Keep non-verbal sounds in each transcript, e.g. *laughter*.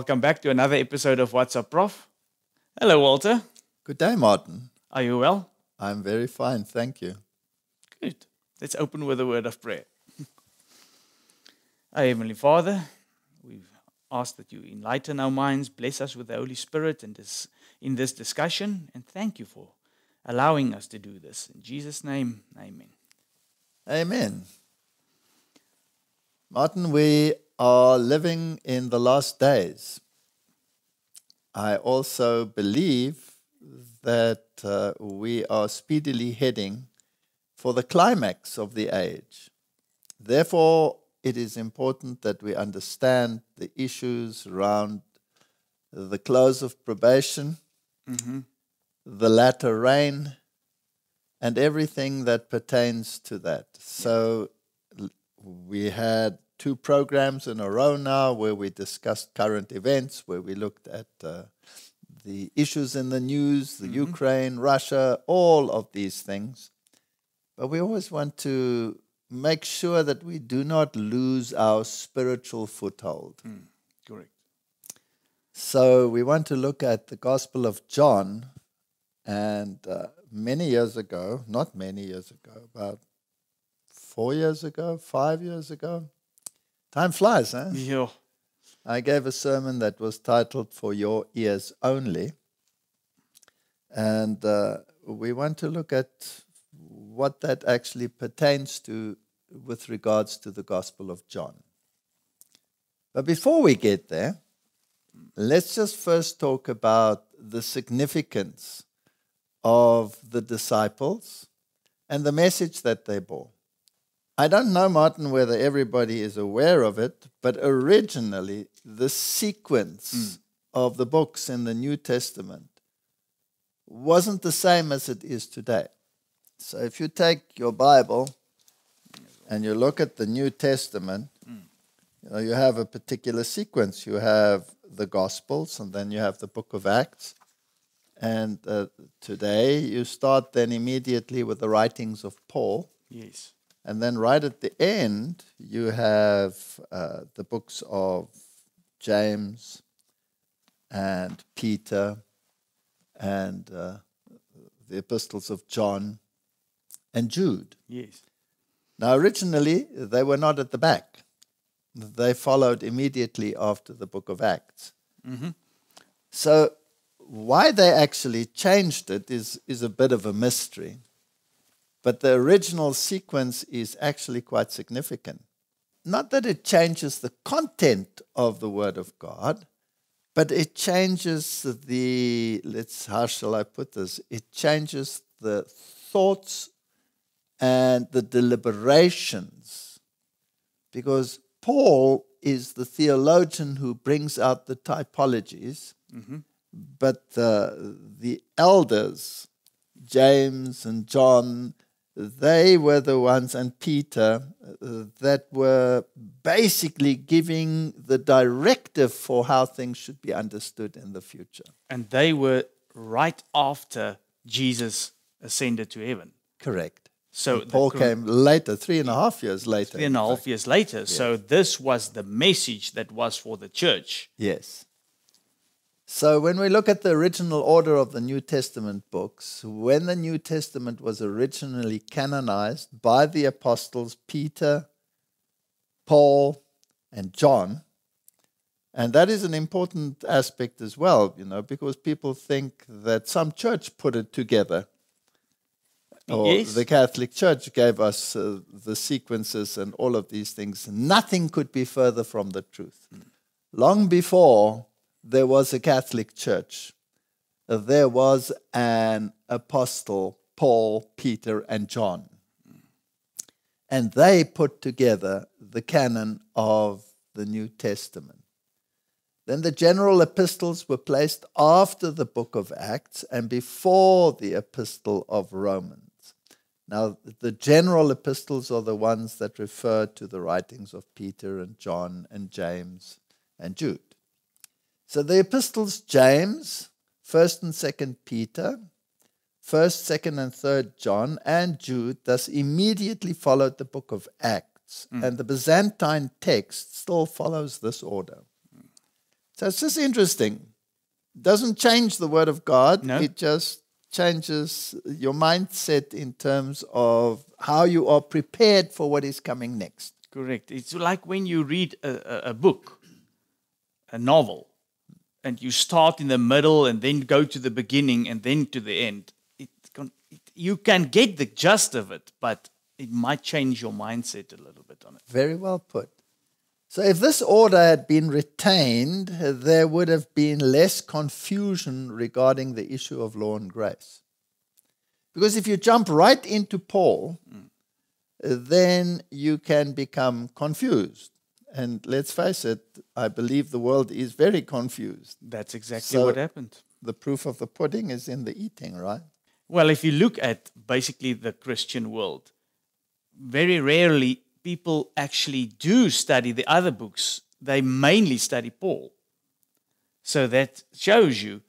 Welcome back to another episode of What's Up, Prof. Hello, Walter. Good day, Martin. Are you well? I'm very fine, thank you. Good. Let's open with a word of prayer. Our Heavenly Father, we ask that you enlighten our minds, bless us with the Holy Spirit in this, in this discussion, and thank you for allowing us to do this. In Jesus' name, amen. Amen. Martin, we are living in the last days. I also believe that uh, we are speedily heading for the climax of the age. Therefore, it is important that we understand the issues around the close of probation, mm-hmm. the latter rain, and everything that pertains to that. So, we had two programs in a row now where we discussed current events, where we looked at uh, the issues in the news, the mm-hmm. Ukraine, Russia, all of these things. But we always want to make sure that we do not lose our spiritual foothold. Mm, correct. So we want to look at the Gospel of John. And uh, many years ago, not many years ago, about four years ago, five years ago, time flies, huh? Yeah. I gave a sermon that was titled For Your Ears Only. And uh, we want to look at what that actually pertains to with regards to the Gospel of John. But before we get there, let's just first talk about the significance of the disciples and the message that they bore. I don't know, Martin, whether everybody is aware of it, but originally the sequence mm. of the books in the New Testament wasn't the same as it is today. So if you take your Bible and you look at the New Testament, mm. you know, you have a particular sequence. You have the Gospels, and then you have the book of Acts. And uh, today you start then immediately with the writings of Paul. Yes. And then right at the end, you have uh, the books of James and Peter and uh, the epistles of John and Jude. Yes. Now, originally, they were not at the back, they followed immediately after the book of Acts. Mm-hmm. So, why they actually changed it is, is a bit of a mystery. But the original sequence is actually quite significant. Not that it changes the content of the Word of God, but it changes the, let's, how shall I put this? It changes the thoughts and the deliberations. Because Paul is the theologian who brings out the typologies, mm-hmm. but the, the elders, James and John, they were the ones, and Peter, that were basically giving the directive for how things should be understood in the future. And they were right after Jesus ascended to heaven. Correct. So Paul came later, three and a half years later. Three and a half years later. Yes. So this was the message that was for the church. Yes. So, when we look at the original order of the New Testament books, when the New Testament was originally canonized by the apostles Peter, Paul, and John, and that is an important aspect as well, you know, because people think that some church put it together. Or yes. the Catholic Church gave us uh, the sequences and all of these things. Nothing could be further from the truth. Long before there was a Catholic Church. There was an apostle, Paul, Peter, and John. And they put together the canon of the New Testament. Then the general epistles were placed after the book of Acts and before the epistle of Romans. Now, the general epistles are the ones that refer to the writings of Peter and John and James and Jude. So the epistles, James, 1st and 2nd Peter, 1st, 2nd, and 3rd John, and Jude, thus immediately followed the book of Acts. Mm. And the Byzantine text still follows this order. So it's just interesting. Doesn't change the word of God. No. It just changes your mindset in terms of how you are prepared for what is coming next. Correct. It's like when you read a, a, a book, a novel, and you start in the middle and then go to the beginning and then to the end. It, can, it, you can get the gist of it, but it might change your mindset a little bit on it. Very well put. So, if this order had been retained, there would have been less confusion regarding the issue of law and grace. Because if you jump right into Paul, mm. then you can become confused. And let's face it, I believe the world is very confused. That's exactly So- what happened. The proof of the pudding is in the eating, right? Well, if you look at basically the Christian world, very rarely people actually do study the other books. They mainly study Paul. So that shows you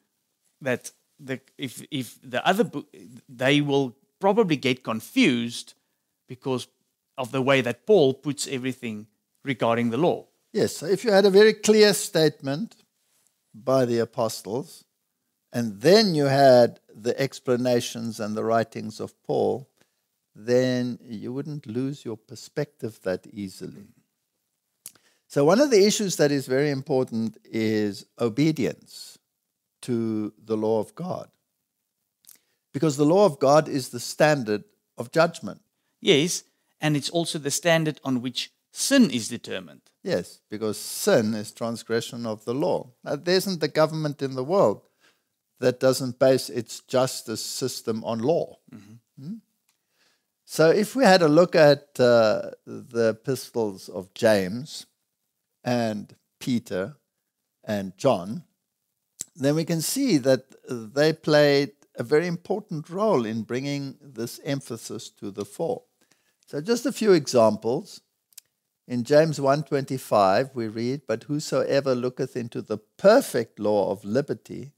that the, if, if the other book, they will probably get confused because of the way that Paul puts everything regarding the law. Yes, so if you had a very clear statement by the apostles, and then you had the explanations and the writings of Paul, then you wouldn't lose your perspective that easily. So, one of the issues that is very important is obedience to the law of God. Because the law of God is the standard of judgment. Yes, and it's also the standard on which sin is determined. Yes, because sin is transgression of the law. Now, there isn't the government in the world that doesn't base its justice system on law. Hmm? So, if we had a look at uh, the epistles of James and Peter and John, then we can see that they played a very important role in bringing this emphasis to the fore. So, just a few examples. In James 1:25 we read, "But whosoever looketh into the perfect law of liberty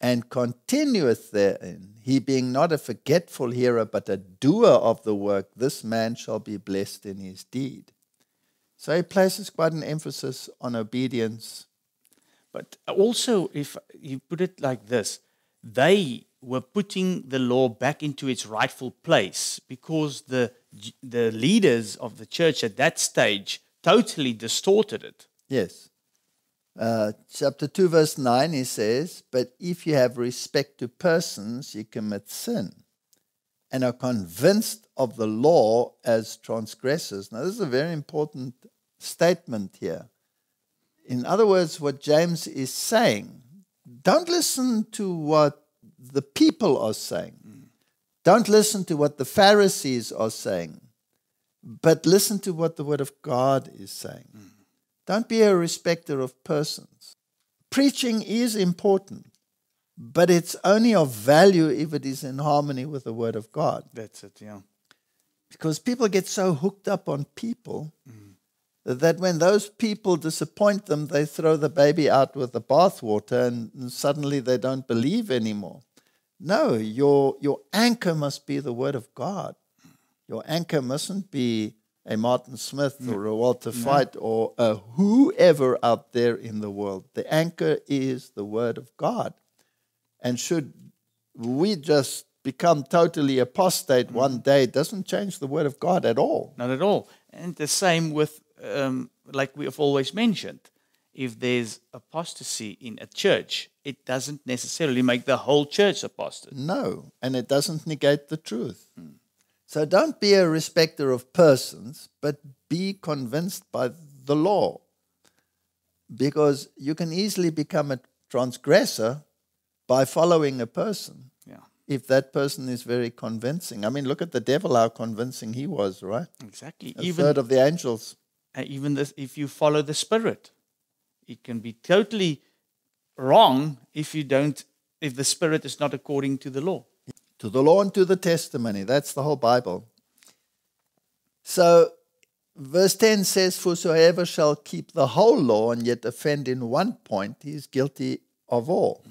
and continueth therein, he being not a forgetful hearer but a doer of the work, this man shall be blessed in his deed." So he places quite an emphasis on obedience. But also, if you put it like this, they were putting the law back into its rightful place because the, the leaders of the church at that stage totally distorted it. Yes. Uh, chapter 2, verse 9, he says, But if you have respect to persons, you commit sin and are convinced of the law as transgressors. Now, this is a very important statement here. In other words, what James is saying, don't listen to what the people are saying. Don't listen to what the Pharisees are saying, but listen to what the Word of God is saying. Don't be a respecter of persons. Preaching is important, but it's only of value if it is in harmony with the Word of God. That's it, yeah. Because people get so hooked up on people that when those people disappoint them, they throw the baby out with the bathwater and suddenly they don't believe anymore. No, your, your anchor must be the Word of God. Your anchor mustn't be a Martin Smith or a Walter Veith or a whoever out there in the world. The anchor is the Word of God. And should we just become totally apostate one day, it doesn't change the Word of God at all. Not at all. And the same with, um, like we have always mentioned, if there's apostasy in a church, it doesn't necessarily make the whole church apostate. No, and it doesn't negate the truth. So don't be a respecter of persons, but be convinced by the law. Because you can easily become a transgressor by following a person Yeah, if that person is very convincing. I mean, look at the devil, how convincing he was, right? exactly. A even third of the angels. uh, even this, if you follow the spirit, it can be totally wrong if you don't, if the spirit is not according to the law. to the law and to the testimony. That's the whole Bible. So, verse 10 says, For whosoever shall keep the whole law and yet offend in one point, he is guilty of all.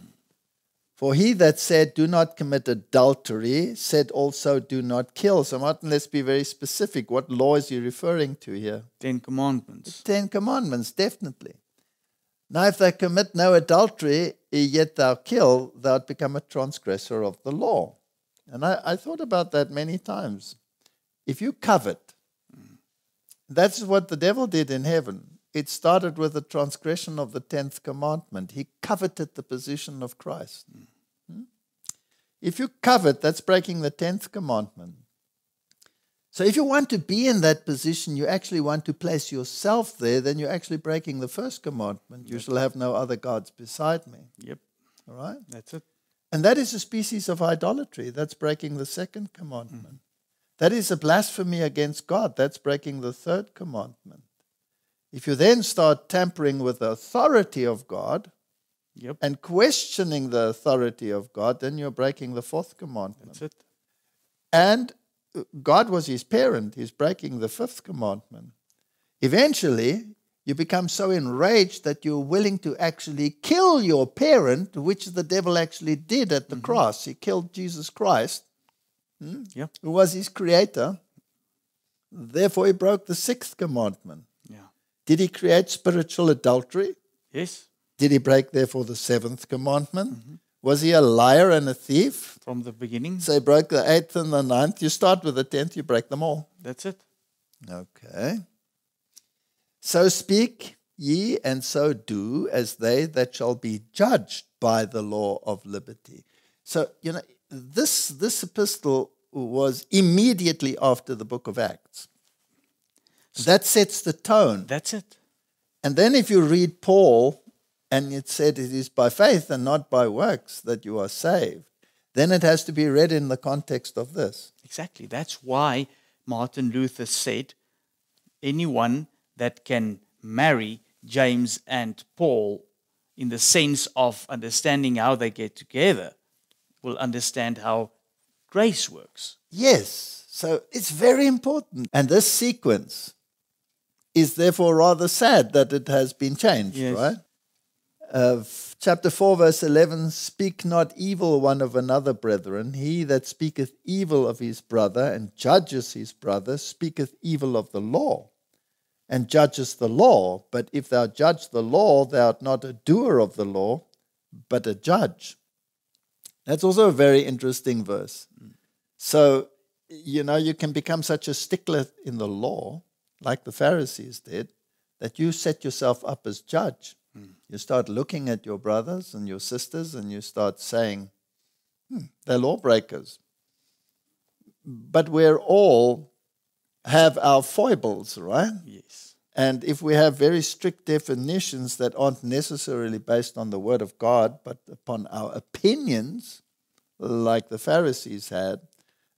For he that said, Do not commit adultery, said also, Do not kill. So, Martin, let's be very specific. What law is he referring to here? Ten Commandments. Ten Commandments, definitely. Now, if they commit no adultery, yet thou kill, thou'lt become a transgressor of the law. And I, I thought about that many times. If you covet, that's what the devil did in heaven. It started with the transgression of the 10th commandment. He coveted the position of Christ. Hmm? If you covet, that's breaking the 10th commandment. So if you want to be in that position, you actually want to place yourself there, then you're actually breaking the first commandment. You shall have no other gods beside me. Yep. All right? That's it. And that is a species of idolatry. That's breaking the second commandment. Mm. That is a blasphemy against God. That's breaking the third commandment. If you then start tampering with the authority of God yep. and questioning the authority of God, then you're breaking the fourth commandment. That's it. And God was his parent. He's breaking the fifth commandment. Eventually, you become so enraged that you're willing to actually kill your parent, which the devil actually did at the mm-hmm. cross. He killed Jesus Christ, hmm, yep. who was his creator. Therefore, he broke the sixth commandment. Yeah. Did he create spiritual adultery? Yes. Did he break, therefore, the seventh commandment? Mm-hmm. Was he a liar and a thief? From the beginning. So he broke the eighth and the ninth. You start with the tenth, you break them all. That's it. Okay. So speak ye and so do as they that shall be judged by the law of liberty. So, you know, this, this epistle was immediately after the book of Acts. So that sets the tone. That's it. And then if you read Paul, and it said it is by faith and not by works that you are saved, then it has to be read in the context of this. Exactly. That's why Martin Luther said anyone that can marry James and Paul in the sense of understanding how they get together will understand how grace works. Yes. So it's very important. And this sequence is therefore rather sad that it has been changed, yes. right? Uh, chapter 4, verse 11 Speak not evil one of another, brethren. He that speaketh evil of his brother and judges his brother speaketh evil of the law and judgest the law. But if thou judge the law, thou art not a doer of the law, but a judge. That's also a very interesting verse. So, you know, you can become such a stickler in the law, like the Pharisees did, that you set yourself up as judge. Mm. You start looking at your brothers and your sisters and you start saying, hmm, they're lawbreakers. But we're all have our foibles, right? Yes. And if we have very strict definitions that aren't necessarily based on the Word of God, but upon our opinions, like the Pharisees had,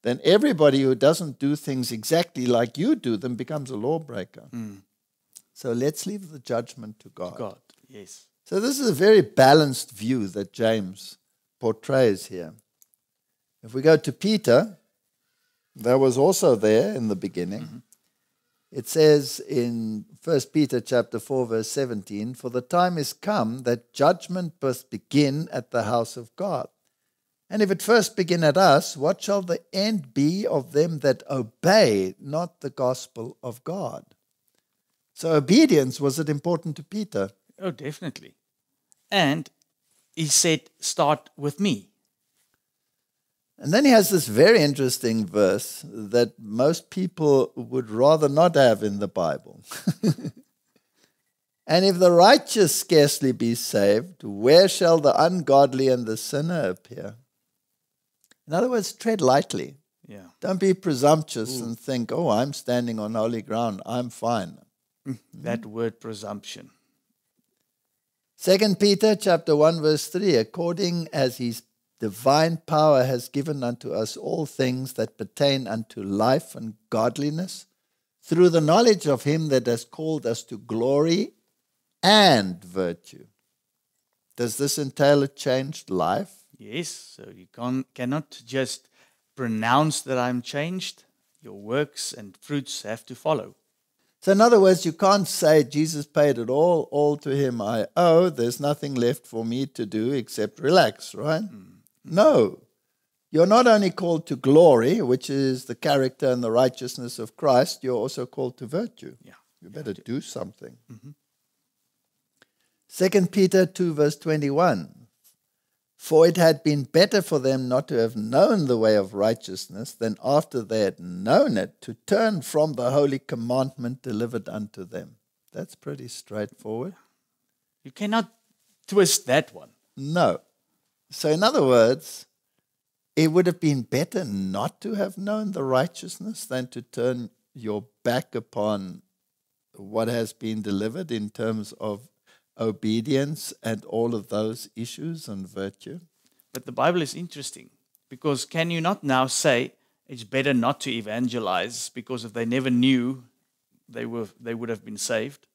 then everybody who doesn't do things exactly like you do them becomes a lawbreaker. Mm. So let's leave the judgment to God. God, yes. So this is a very balanced view that James portrays here. If we go to Peter, that was also there in the beginning. Mm-hmm. It says in 1 Peter chapter 4 verse 17, "For the time is come that judgment must begin at the house of God. And if it first begin at us, what shall the end be of them that obey not the gospel of God?" So obedience was it important to Peter? Oh, definitely. And he said, "Start with me." And then he has this very interesting verse that most people would rather not have in the Bible. *laughs* and if the righteous scarcely be saved, where shall the ungodly and the sinner appear? In other words, tread lightly. Yeah. Don't be presumptuous Ooh. and think, oh, I'm standing on holy ground. I'm fine. Mm, that word presumption. Second Peter chapter 1 verse 3 according as his divine power has given unto us all things that pertain unto life and godliness through the knowledge of him that has called us to glory and virtue. Does this entail a changed life? Yes, so you can, cannot just pronounce that I'm changed. Your works and fruits have to follow. So, in other words, you can't say Jesus paid it all, all to him I owe. There's nothing left for me to do except relax, right? Mm. No. You're not only called to glory, which is the character and the righteousness of Christ, you're also called to virtue. Yeah. You better do something. Mm-hmm. 2 Peter 2, verse 21. For it had been better for them not to have known the way of righteousness than after they had known it to turn from the holy commandment delivered unto them. That's pretty straightforward. You cannot twist that one. No. So, in other words, it would have been better not to have known the righteousness than to turn your back upon what has been delivered in terms of obedience and all of those issues and virtue. But the Bible is interesting because can you not now say it's better not to evangelize because if they never knew they were they would have been saved?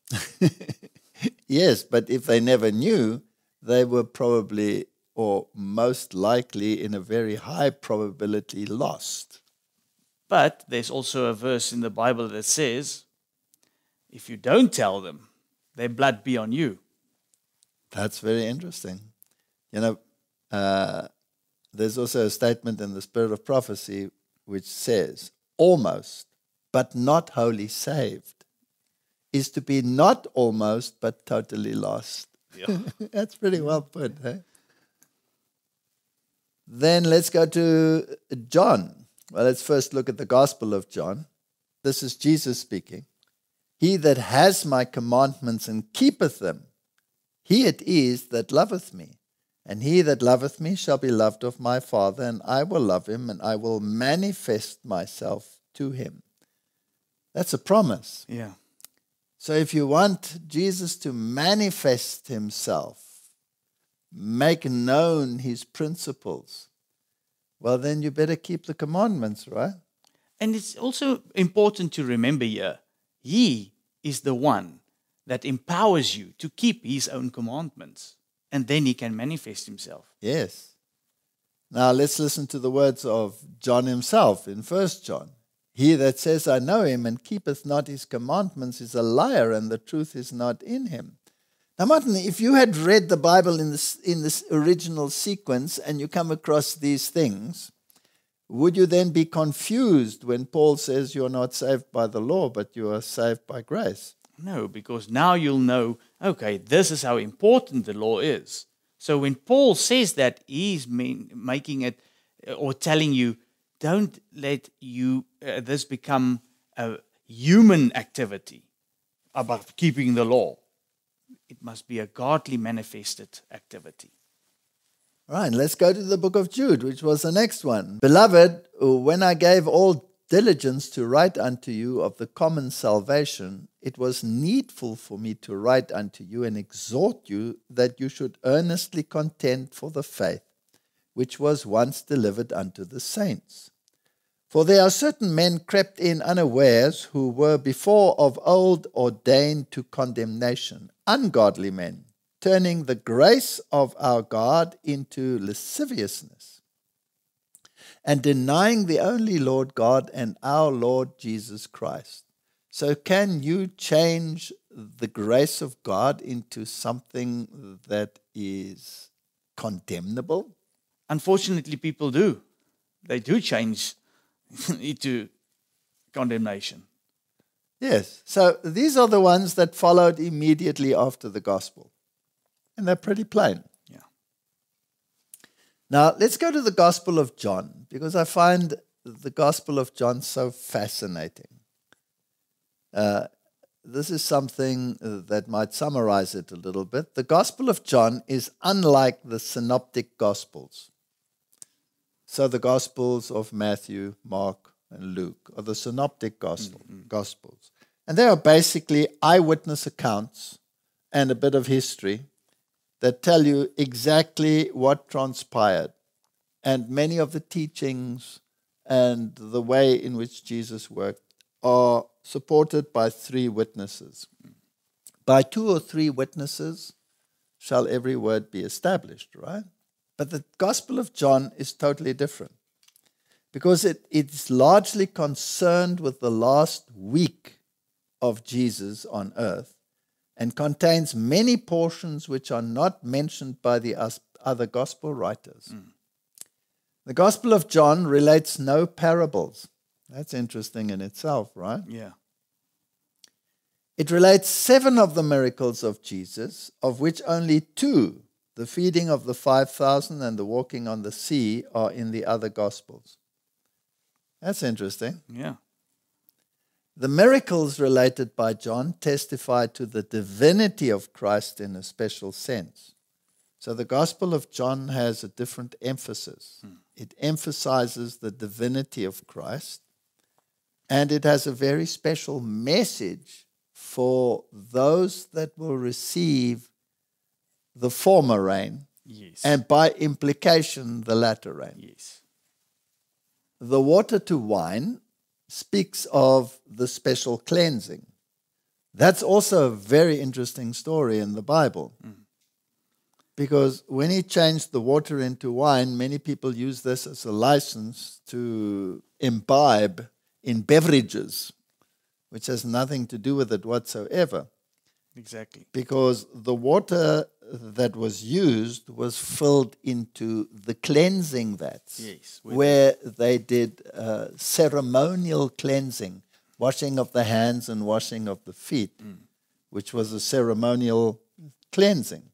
*laughs* yes, but if they never knew, they were probably or most likely in a very high probability lost. But there's also a verse in the Bible that says, if you don't tell them, their blood be on you. That's very interesting. You know, uh, there's also a statement in the Spirit of Prophecy which says, almost, but not wholly saved, is to be not almost, but totally lost. Yeah. *laughs* That's pretty well put. Eh? Then let's go to John. Well, let's first look at the Gospel of John. This is Jesus speaking. He that has my commandments and keepeth them, he it is that loveth me. And he that loveth me shall be loved of my Father, and I will love him, and I will manifest myself to him. That's a promise. Yeah. So if you want Jesus to manifest himself, make known his principles, well, then you better keep the commandments, right? And it's also important to remember here he is the one that empowers you to keep his own commandments, and then he can manifest himself. Yes. Now let's listen to the words of John himself in First John. He that says, I know him, and keepeth not his commandments, is a liar, and the truth is not in him. Now, Martin, if you had read the Bible in this, in this original sequence and you come across these things, would you then be confused when Paul says you're not saved by the law, but you are saved by grace? No, because now you'll know, okay, this is how important the law is. So when Paul says that, he's mean, making it or telling you, don't let you uh, this become a human activity about keeping the law it must be a godly manifested activity. All right, let's go to the book of Jude, which was the next one. Beloved, when I gave all diligence to write unto you of the common salvation, it was needful for me to write unto you and exhort you that you should earnestly contend for the faith which was once delivered unto the saints. For there are certain men crept in unawares who were before of old ordained to condemnation, ungodly men, turning the grace of our God into lasciviousness, and denying the only Lord God and our Lord Jesus Christ. So, can you change the grace of God into something that is condemnable? Unfortunately, people do. They do change *laughs* into condemnation. Yes. So these are the ones that followed immediately after the gospel. And they're pretty plain. Now, let's go to the Gospel of John because I find the Gospel of John so fascinating. Uh, this is something that might summarize it a little bit. The Gospel of John is unlike the synoptic Gospels. So the Gospels of Matthew, Mark, and Luke are the synoptic gospel, mm-hmm. Gospels. And they are basically eyewitness accounts and a bit of history that tell you exactly what transpired. And many of the teachings and the way in which Jesus worked are supported by three witnesses. By two or three witnesses shall every word be established, right? But the Gospel of John is totally different because it, it's largely concerned with the last week of Jesus on earth and contains many portions which are not mentioned by the other Gospel writers. Mm. The Gospel of John relates no parables. That's interesting in itself, right? Yeah. It relates seven of the miracles of Jesus, of which only two, the feeding of the 5,000 and the walking on the sea, are in the other Gospels. That's interesting. Yeah. The miracles related by John testify to the divinity of Christ in a special sense. So the Gospel of John has a different emphasis. Hmm. It emphasizes the divinity of Christ, and it has a very special message for those that will receive the former rain, Yes. and by implication, the latter rain. yes. The water to wine speaks of the special cleansing. That's also a very interesting story in the Bible. Mm. Because when he changed the water into wine, many people use this as a license to imbibe in beverages, which has nothing to do with it whatsoever. Exactly. Because the water that was used was filled into the cleansing vats Yes. where they did uh, ceremonial cleansing, washing of the hands and washing of the feet, which was a ceremonial cleansing.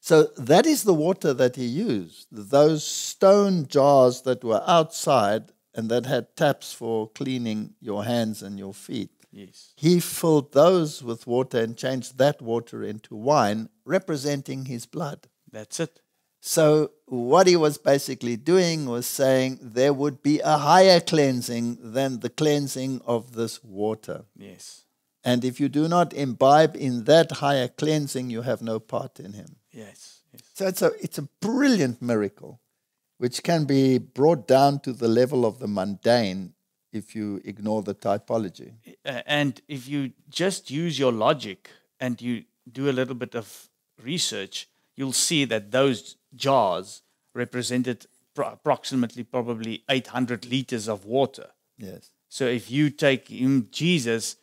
So that is the water that he used. Those stone jars that were outside and that had taps for cleaning your hands and your feet. Yes. He filled those with water and changed that water into wine, representing his blood. That's it. So, what he was basically doing was saying there would be a higher cleansing than the cleansing of this water. Yes. And if you do not imbibe in that higher cleansing, you have no part in him. Yes. Yes. So, it's a, it's a brilliant miracle, which can be brought down to the level of the mundane if you ignore the typology. Uh, and if you just use your logic and you do a little bit of research, you'll see that those jars represented pro- approximately probably 800 liters of water. Yes. So if you take him, Jesus,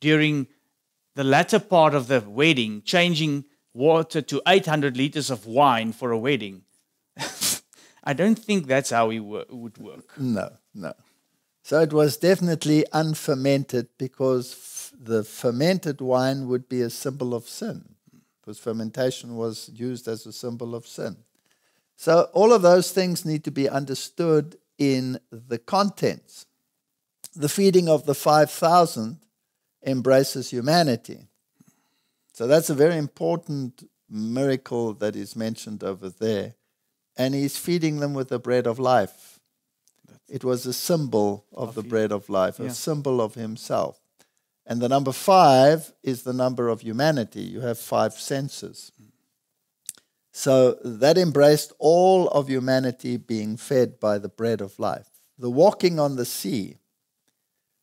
during the latter part of the wedding, changing water to 800 liters of wine for a wedding, *laughs* I don't think that's how he wo- would work. No, no. So it was definitely unfermented because the fermented wine would be a symbol of sin, because fermentation was used as a symbol of sin. So all of those things need to be understood in the contents. The feeding of the 5,000 embraces humanity. So that's a very important miracle that is mentioned over there. And he's feeding them with the bread of life. It was a symbol of, the you. bread of life, a symbol of himself. And the number five is the number of humanity. You have five senses. So that embraced all of humanity being fed by the bread of life. The walking on the sea.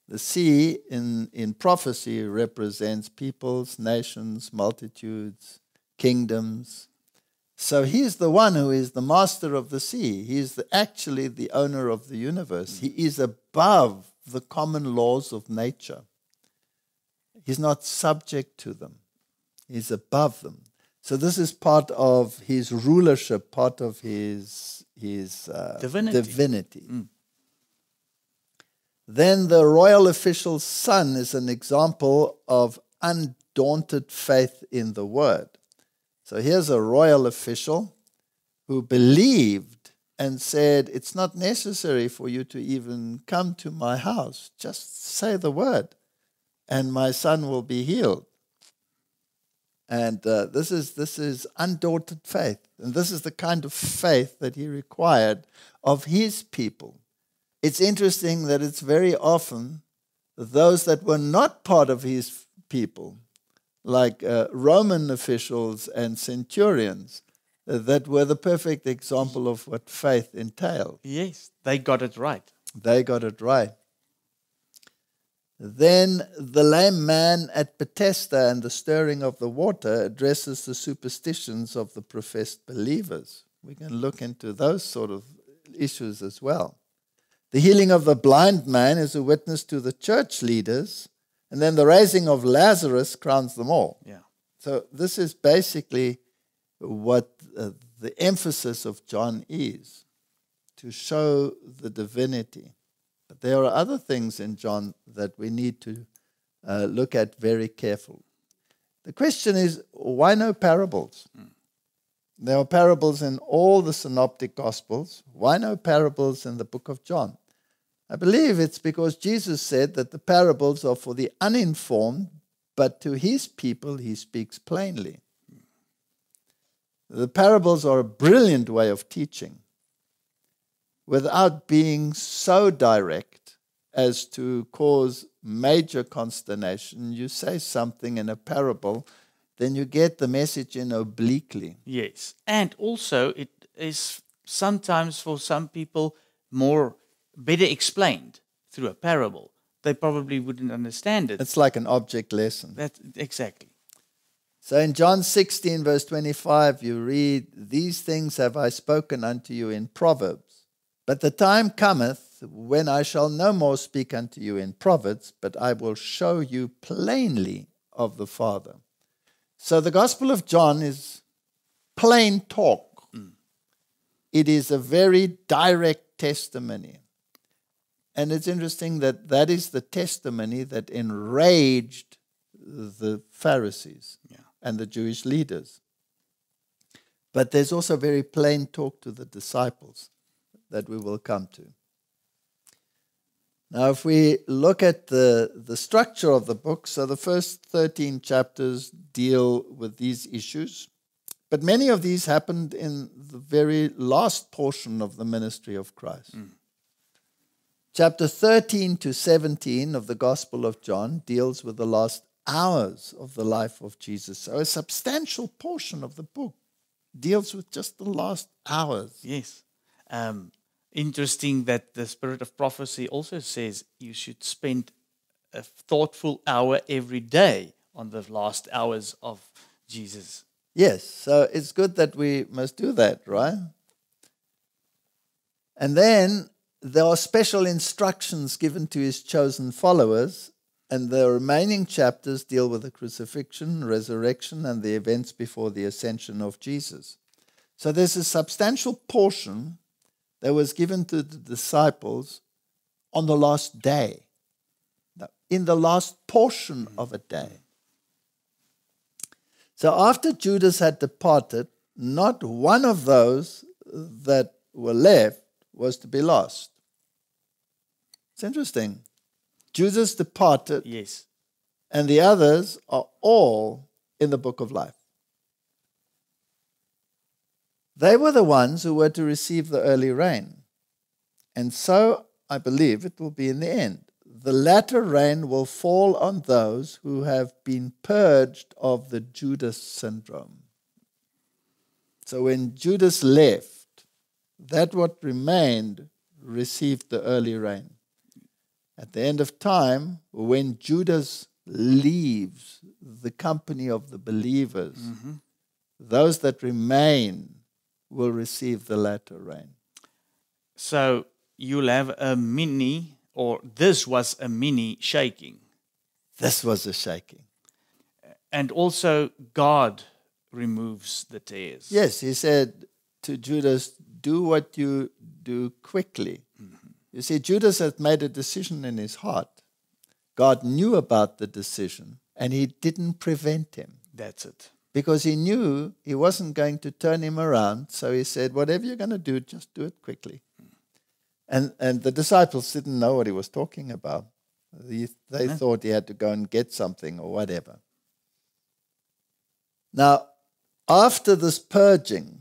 The sea in, in prophecy represents peoples, nations, multitudes, kingdoms. So he's the one who is the master of the sea. He is the, actually the owner of the universe. He is above the common laws of nature. He's not subject to them, he's above them. So this is part of his rulership, part of his, his uh, Divinity. divinity. Then the royal official's son is an example of undaunted faith in the word. So here's a royal official who believed and said, It's not necessary for you to even come to my house. Just say the word, and my son will be healed. And uh, this, is, this is undaunted faith. And this is the kind of faith that he required of his people. It's interesting that it's very often those that were not part of his people, like uh, Roman officials and centurions, uh, that were the perfect example of what faith entailed. Yes, they got it right. They got it right. Then the lame man at Bethesda and the stirring of the water addresses the superstitions of the professed believers. We can look into those sort of issues as well. The healing of the blind man is a witness to the church leaders, and then the raising of Lazarus crowns them all. Yeah. So this is basically what uh, the emphasis of John is to show the divinity. But there are other things in John that we need to uh, look at very carefully. The question is why no parables? There are parables in all the synoptic gospels. Why no parables in the book of John? I believe it's because Jesus said that the parables are for the uninformed, but to his people he speaks plainly. The parables are a brilliant way of teaching without being so direct as to cause major consternation. You say something in a parable, then you get the message in obliquely. Yes. And also, it is sometimes for some people more better explained through a parable. They probably wouldn't understand it. It's like an object lesson. That exactly. So in John 16, verse 25, you read, These things have I spoken unto you in Proverbs. But the time cometh when I shall no more speak unto you in Proverbs, but I will show you plainly of the Father. So the Gospel of John is plain talk. Mm. It is a very direct testimony. And it's interesting that that is the testimony that enraged the Pharisees Yeah. and the Jewish leaders. But there's also very plain talk to the disciples that we will come to. Now, if we look at the, the structure of the book, so the first 13 chapters deal with these issues, but many of these happened in the very last portion of the ministry of Christ. Mm. Chapter 13 to 17 of the Gospel of John deals with the last hours of the life of Jesus. So a substantial portion of the book deals with just the last hours. Yes. Um, interesting that the spirit of prophecy also says you should spend a thoughtful hour every day on the last hours of Jesus. Yes, so it's good that we must do that, right? And then there are special instructions given to his chosen followers, and the remaining chapters deal with the crucifixion, resurrection, and the events before the ascension of Jesus. So there's a substantial portion that was given to the disciples on the last day, in the last portion of a day. So after Judas had departed, not one of those that were left was to be lost. It's interesting. Judas departed, Yes. and the others are all in the book of life. They were the ones who were to receive the early rain. And so I believe it will be in the end. The latter rain will fall on those who have been purged of the Judas syndrome. So when Judas left, that what remained received the early rain. At the end of time, when Judas leaves the company of the believers, mm-hmm. those that remain will receive the latter rain. So you'll have a mini, or this was a mini shaking. This was a shaking. And also, God removes the tares. Yes, he said to Judas, Do what you do quickly. You see, Judas had made a decision in his heart. God knew about the decision and he didn't prevent him That's it. because he knew he wasn't going to turn him around. So he said, Whatever you're going to do, just do it quickly. And, and the disciples didn't know what he was talking about. They, they thought he had to go and get something or whatever. Now, after this purging,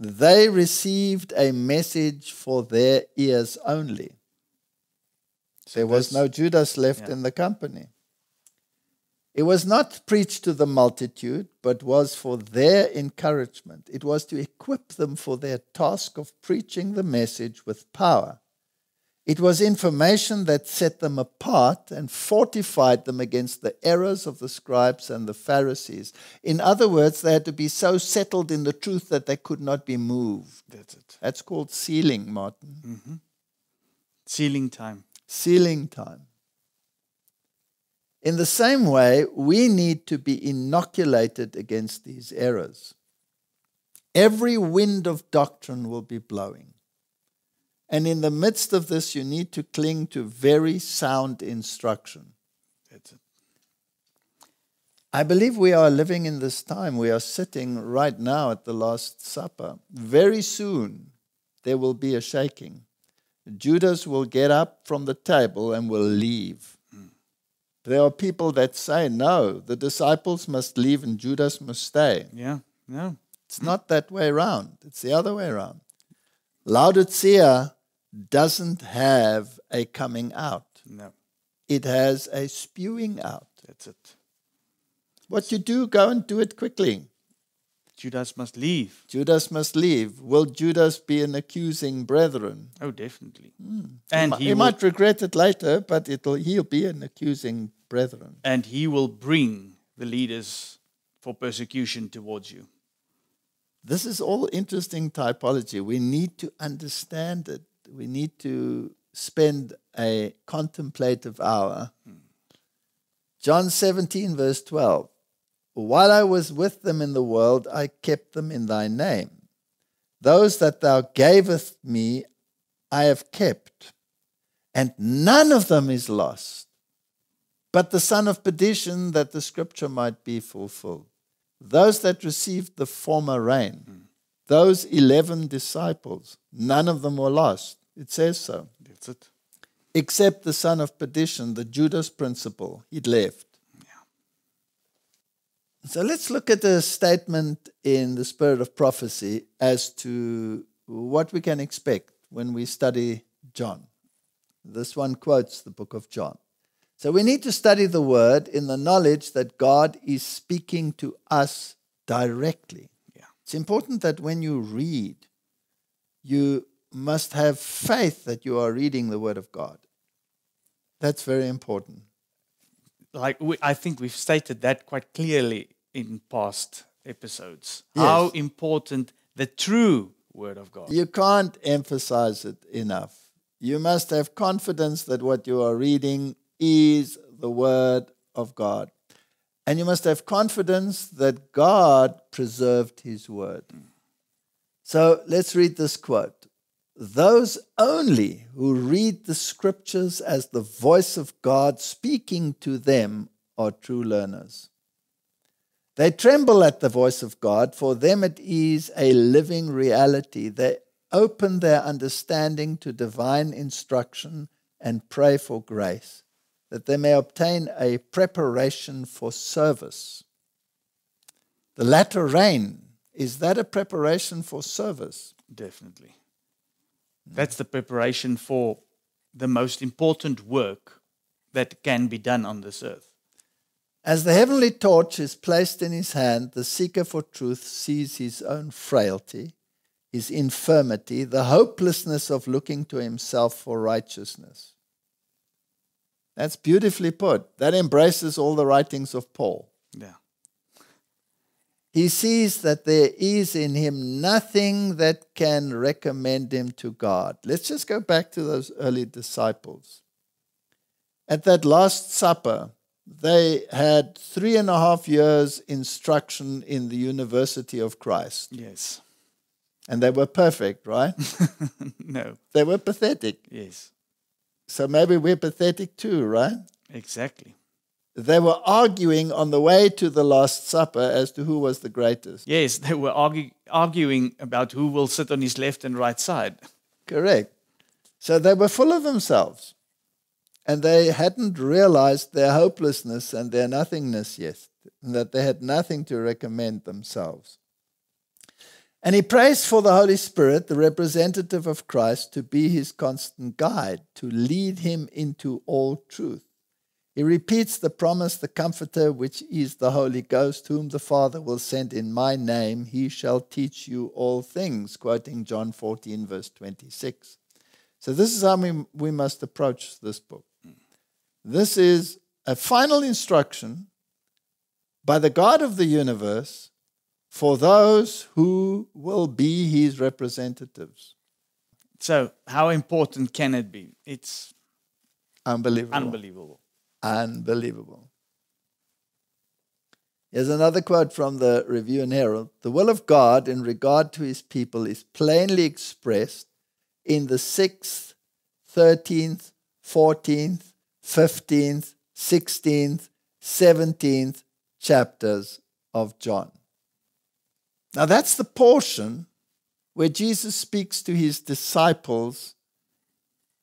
they received a message for their ears only. There was no Judas left Yeah. in the company. It was not preached to the multitude, but was for their encouragement. It was to equip them for their task of preaching the message with power. It was information that set them apart and fortified them against the errors of the scribes and the Pharisees. In other words, they had to be so settled in the truth that they could not be moved. That's it. That's called sealing, Martin. Mm-hmm. Sealing time. Sealing time. In the same way, we need to be inoculated against these errors. Every wind of doctrine will be blowing. And in the midst of this, you need to cling to very sound instruction. That's it. I believe we are living in this time. We are sitting right now at the Last Supper. Very soon, there will be a shaking. Judas will get up from the table and will leave. Hmm. There are people that say, no, the disciples must leave and Judas must stay. Yeah. No. It's not that way around, it's the other way around. Laodicea doesn't have a coming out, No. it has a spewing out. That's it. What you do, go and do it quickly. Judas must leave. Judas must leave. Will Judas be an accusing brethren? Oh, definitely. Hmm. he, And he, he might regret it later, but it'll, he'll be an accusing brethren. and he will bring the leaders for persecution towards you. This is all interesting typology. We need to understand it. We need to spend a contemplative hour. John 17, verse 12. While I was with them in the world, I kept them in thy name. Those that thou gavest me, I have kept, and none of them is lost, but the son of perdition, that the scripture might be fulfilled. Those that received the former rain, those 11 disciples, none of them were lost. It says so. That's it. Except the son of perdition, the Judas principle, he'd left. Yeah. So let's look at a statement in the spirit of prophecy as to what we can expect when we study John. This one quotes the book of John. So we need to study the word in the knowledge that God is speaking to us directly. Yeah. It's important that when you read, you must have faith that you are reading the word of God. That's very important. Like we, I think we've stated that quite clearly in past episodes. How important the true word of God. You can't emphasize it enough. You must have confidence that what you are reading is the Word of God. And you must have confidence that God preserved His Word. Mm. So let's read this quote. Those only who read the scriptures as the voice of God speaking to them are true learners. They tremble at the voice of God. For them, it is a living reality. They open their understanding to divine instruction and pray for grace, that they may obtain a preparation for service. The latter rain, is that a preparation for service? Definitely. That's the preparation for the most important work that can be done on this earth. As the heavenly torch is placed in his hand, the seeker for truth sees his own frailty, his infirmity, the hopelessness of looking to himself for righteousness. That's beautifully put. That embraces all the writings of Paul. Yeah. He sees that there is in him nothing that can recommend him to God. Let's just go back to those early disciples. At that Last Supper, they had three and a half years instruction in the University of Christ. Yes. And they were perfect, right? *laughs* no. they were pathetic. Yes. So maybe we're pathetic too, right? Exactly. They were arguing on the way to the Last Supper as to who was the greatest. Yes, they were argue, arguing about who will sit on his left and right side. Correct. So they were full of themselves. And they hadn't realized their hopelessness and their nothingness yet, and that they had nothing to recommend themselves. And he prays for the Holy Spirit, the representative of Christ, to be his constant guide, to lead him into all truth. He repeats the promise, the Comforter, which is the Holy Ghost, whom the Father will send in my name. He shall teach you all things, quoting John 14, verse 26. So, this is how we, we must approach this book. This is a final instruction by the God of the universe for those who will be his representatives. So, how important can it be? It's Unbelievable. unbelievable. Unbelievable. Here's another quote from the Review and Herald. The will of God in regard to his people is plainly expressed in the 6th, 13th, 14th, 15th, 16th, 17th chapters of John. Now, that's the portion where Jesus speaks to his disciples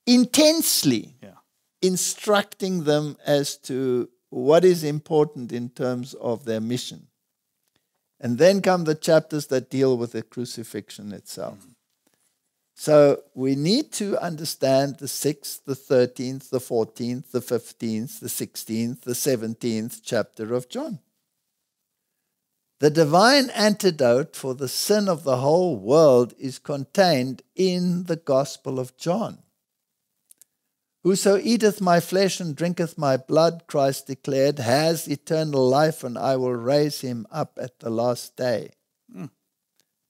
intensely, Yeah. Instructing them as to what is important in terms of their mission. And then come the chapters that deal with the crucifixion itself. So we need to understand the 6th, the 13th, the 14th, the 15th, the 16th, the 17th chapter of John. The divine antidote for the sin of the whole world is contained in the Gospel of John. Whoso eateth my flesh and drinketh my blood, Christ declared, has eternal life, and I will raise him up at the last day. Hmm.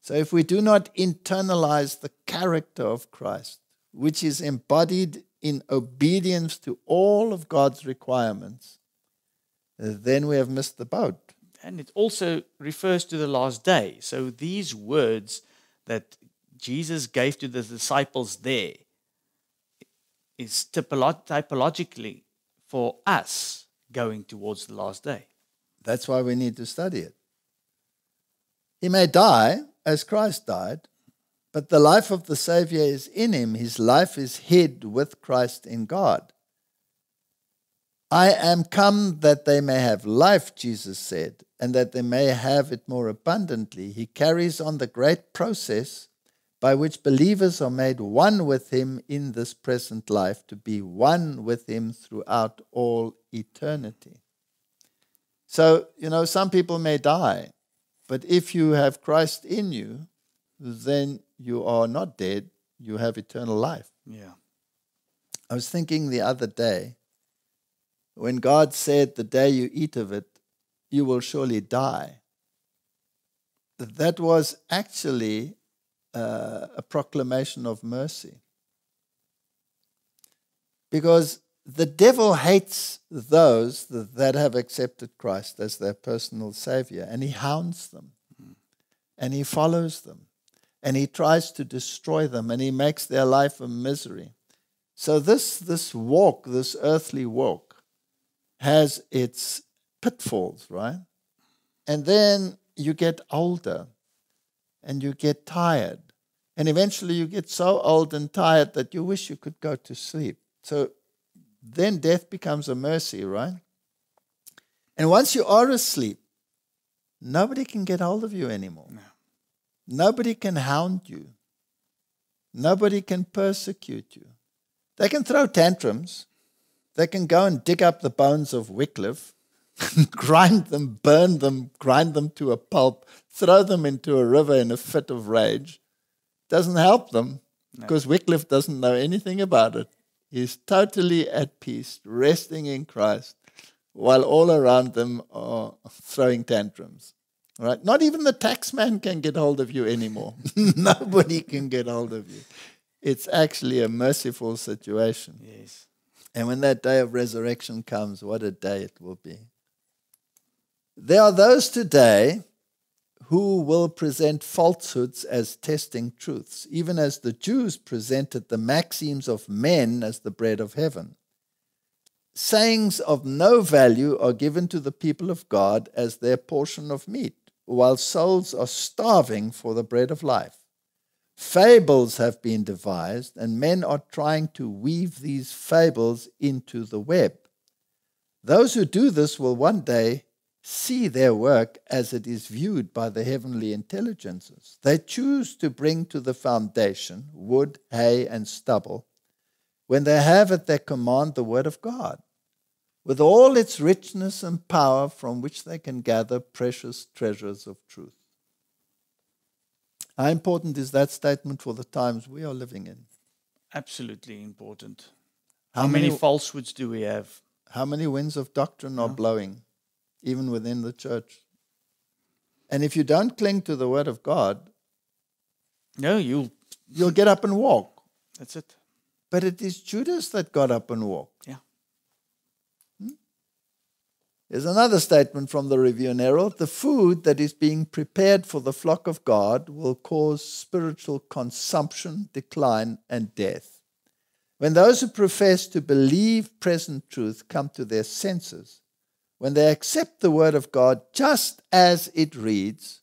So if we do not internalize the character of Christ, which is embodied in obedience to all of God's requirements, then we have missed the boat. And it also refers to the last day. So these words that Jesus gave to the disciples there is typolo- typologically for us going towards the last day. That's why we need to study it. He may die as Christ died, but the life of the Savior is in him. His life is hid with Christ in God. I am come that they may have life, Jesus said, and that they may have it more abundantly. He carries on the great process by which believers are made one with him in this present life, to be one with him throughout all eternity. So, you know, some people may die, but if you have Christ in you, then you are not dead, you have eternal life. Yeah. I was thinking the other day, when God said, The day you eat of it, you will surely die, that was actually uh, a proclamation of mercy. Because the devil hates those that, that have accepted Christ as their personal savior, and he hounds them, and he follows them, and he tries to destroy them, and he makes their life a misery. So this this walk, this earthly walk, has its pitfalls, right? And then you get older, and you get tired, and eventually you get so old and tired that you wish you could go to sleep. So then death becomes a mercy, right? And once you are asleep, nobody can get hold of you anymore. No. Nobody can hound you. Nobody can persecute you. They can throw tantrums. They can go and dig up the bones of Wycliffe, *laughs* grind them, burn them, grind them to a pulp, throw them into a river in a fit of rage. Doesn't help them because Wycliffe doesn't know anything about it. He's totally at peace, resting in Christ, while all around them are throwing tantrums. Right? Not even the taxman can get hold of you anymore. *laughs* Nobody can get hold of you. It's actually a merciful situation. Yes. And when that day of resurrection comes, what a day it will be. There are those today who will present falsehoods as testing truths, even as the Jews presented the maxims of men as the bread of heaven. Sayings of no value are given to the people of God as their portion of meat, while souls are starving for the bread of life. Fables have been devised, and men are trying to weave these fables into the web. Those who do this will one day see their work as it is viewed by the heavenly intelligences. They choose to bring to the foundation wood, hay, and stubble when they have at their command the Word of God, with all its richness and power from which they can gather precious treasures of truth. How important is that statement for the times we are living in? Absolutely important. How, How, many, many, falsehoods do we have? how many winds of doctrine are blowing, even within the church? And if you don't cling to the Word of God, No, you. you'll get up and walk. That's it. But it is Judas that got up and walked. Yeah. Hmm? There's another statement from the Review and Herald. The food that is being prepared for the flock of God will cause spiritual consumption, decline, and death. When those who profess to believe present truth come to their senses, when they accept the word of God just as it reads,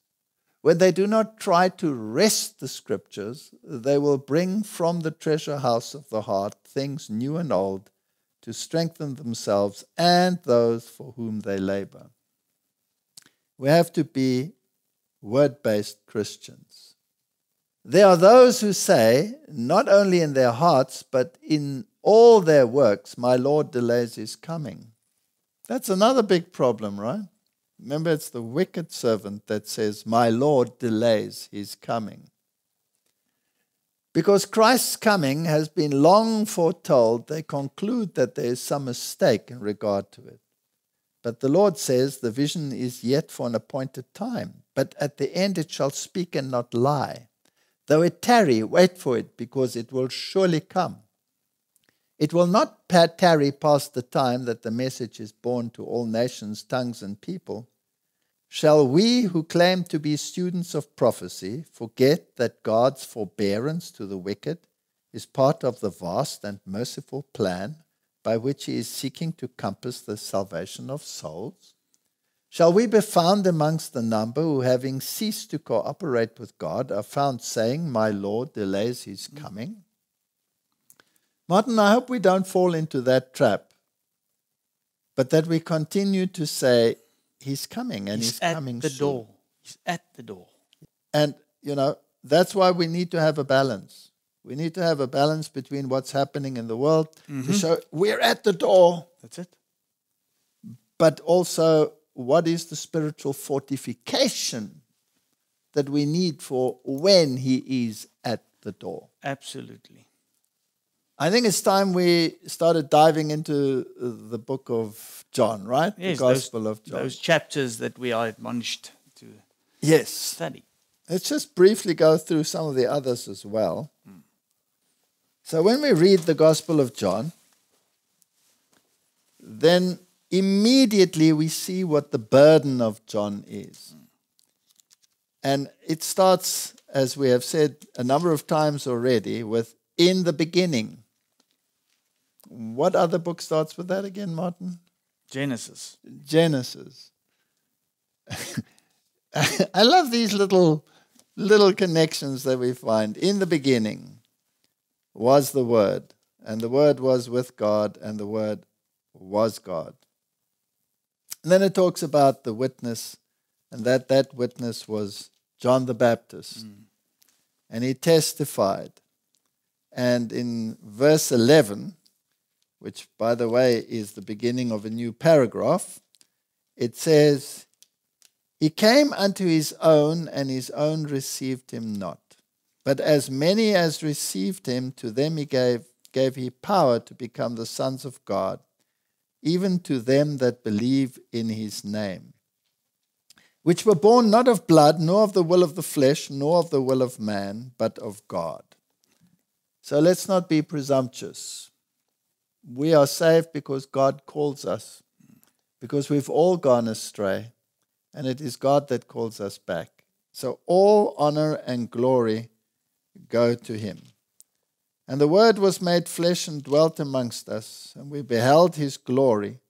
when they do not try to wrest the scriptures, they will bring from the treasure house of the heart things new and old to strengthen themselves and those for whom they labor. We have to be word based Christians. There are those who say, not only in their hearts, but in all their works, My Lord delays his coming. That's another big problem, right? Remember, it's the wicked servant that says, My Lord delays his coming. Because Christ's coming has been long foretold, they conclude that there is some mistake in regard to it. But the Lord says the vision is yet for an appointed time, but at the end it shall speak and not lie. Though it tarry, wait for it, because it will surely come. It will not tarry past the time that the message is borne to all nations, tongues, and people. Shall we who claim to be students of prophecy forget that God's forbearance to the wicked is part of the vast and merciful plan by which He is seeking to compass the salvation of souls? Shall we be found amongst the number who, having ceased to cooperate with God, are found saying, My Lord delays His coming? Martin, I hope we don't fall into that trap, but that we continue to say, He's coming and He's, he's at coming the soon. door. He's at the door. And, you know, that's why we need to have a balance. We need to have a balance between what's happening in the world Mhm. to show we're at the door, That's it. but also what is the spiritual fortification that we need for when He is at the door. Absolutely. I think it's time we started diving into the book of John, right? Yes, the Gospel of John. Those chapters that we are admonished to yes. study. Let's just briefly go through some of the others as well. So when we read the Gospel of John, then immediately we see what the burden of John is. And it starts, as we have said a number of times already, with in the beginning. What other book starts with that again, Martin? Genesis. Genesis. *laughs* I love these little little connections that we find. In the beginning was the Word, and the Word was with God, and the Word was God. And then it talks about the witness, and that that witness was John the Baptist. Mm. And he testified. And in verse 11, which, by the way, is the beginning of a new paragraph, it says, He came unto his own, and his own received him not. But as many as received him, to them he gave, gave he power to become the sons of God, even to them that believe in his name, which were born not of blood, nor of the will of the flesh, nor of the will of man, but of God. So let's not be presumptuous. We are saved because God calls us, because we've all gone astray, and it is God that calls us back. So all honor and glory go to him. And the Word was made flesh and dwelt amongst us, and we beheld his glory,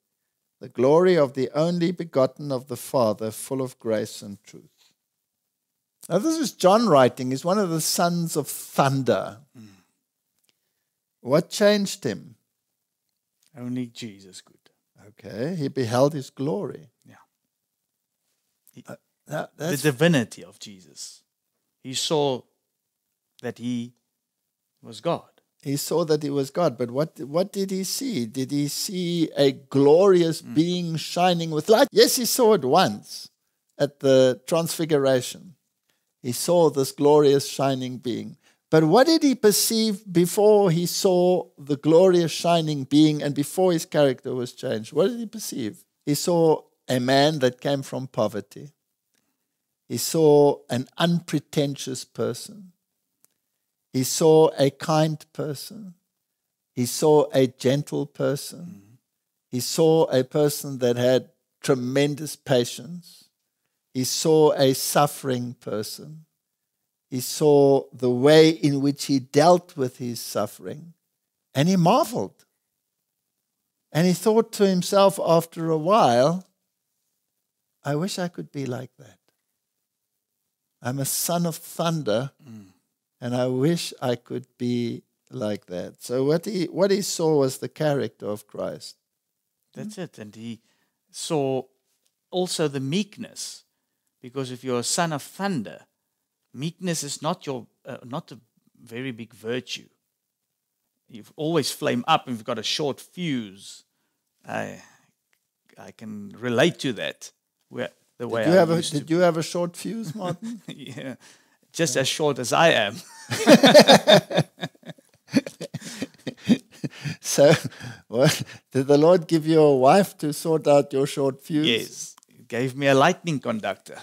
the glory of the only begotten of the Father, full of grace and truth. Now, this is John writing. He's one of the sons of thunder. Hmm. What changed him? Only Jesus could. Okay, he beheld his glory. Yeah. Uh, that- The divinity of Jesus. He saw that he was God. he saw that he was God, but what what did he see? Did he see a glorious being shining with light? Yes, he saw it once at the transfiguration. He saw this glorious shining being. But what did he perceive before he saw the glorious shining being and before his character was changed? What did he perceive? He saw a man that came from poverty. He saw an unpretentious person. He saw a kind person. He saw a gentle person. Mm-hmm. He saw a person that had tremendous patience. He saw a suffering person. He saw the way in which he dealt with his suffering. And he marveled. And he thought to himself after a while, I wish I could be like that. I'm a son of thunder, mm. and I wish I could be like that. So what he what he saw was the character of Christ. That's it. And he saw also the meekness. Because if you're a son of thunder, meekness is not your uh, not a very big virtue. You've always flame up and you've got a short fuse. I I can relate to that. Where the way did you I have a, did you have a short fuse, *laughs* Martin? yeah, just as short as I am. *laughs* so, what, did the Lord give you a wife to sort out your short fuse? Yes, he gave me a lightning conductor.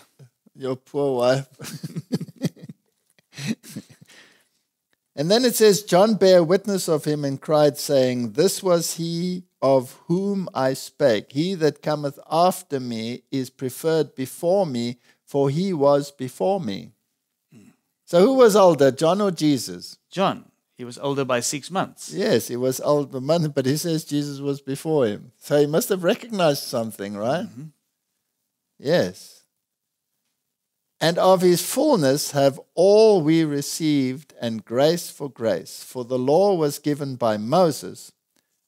Your poor wife. *laughs* *laughs* and then it says, John bare witness of him and cried, saying, This was he of whom I spake. He that cometh after me is preferred before me, for he was before me. So who was older, John or Jesus? John. He was older by six months. Yes, he was older, but *laughs* he says Jesus was before him. So he must have recognized something, right? Mm-hmm. Yes. And of his fullness have all we received, and grace for grace. For the law was given by Moses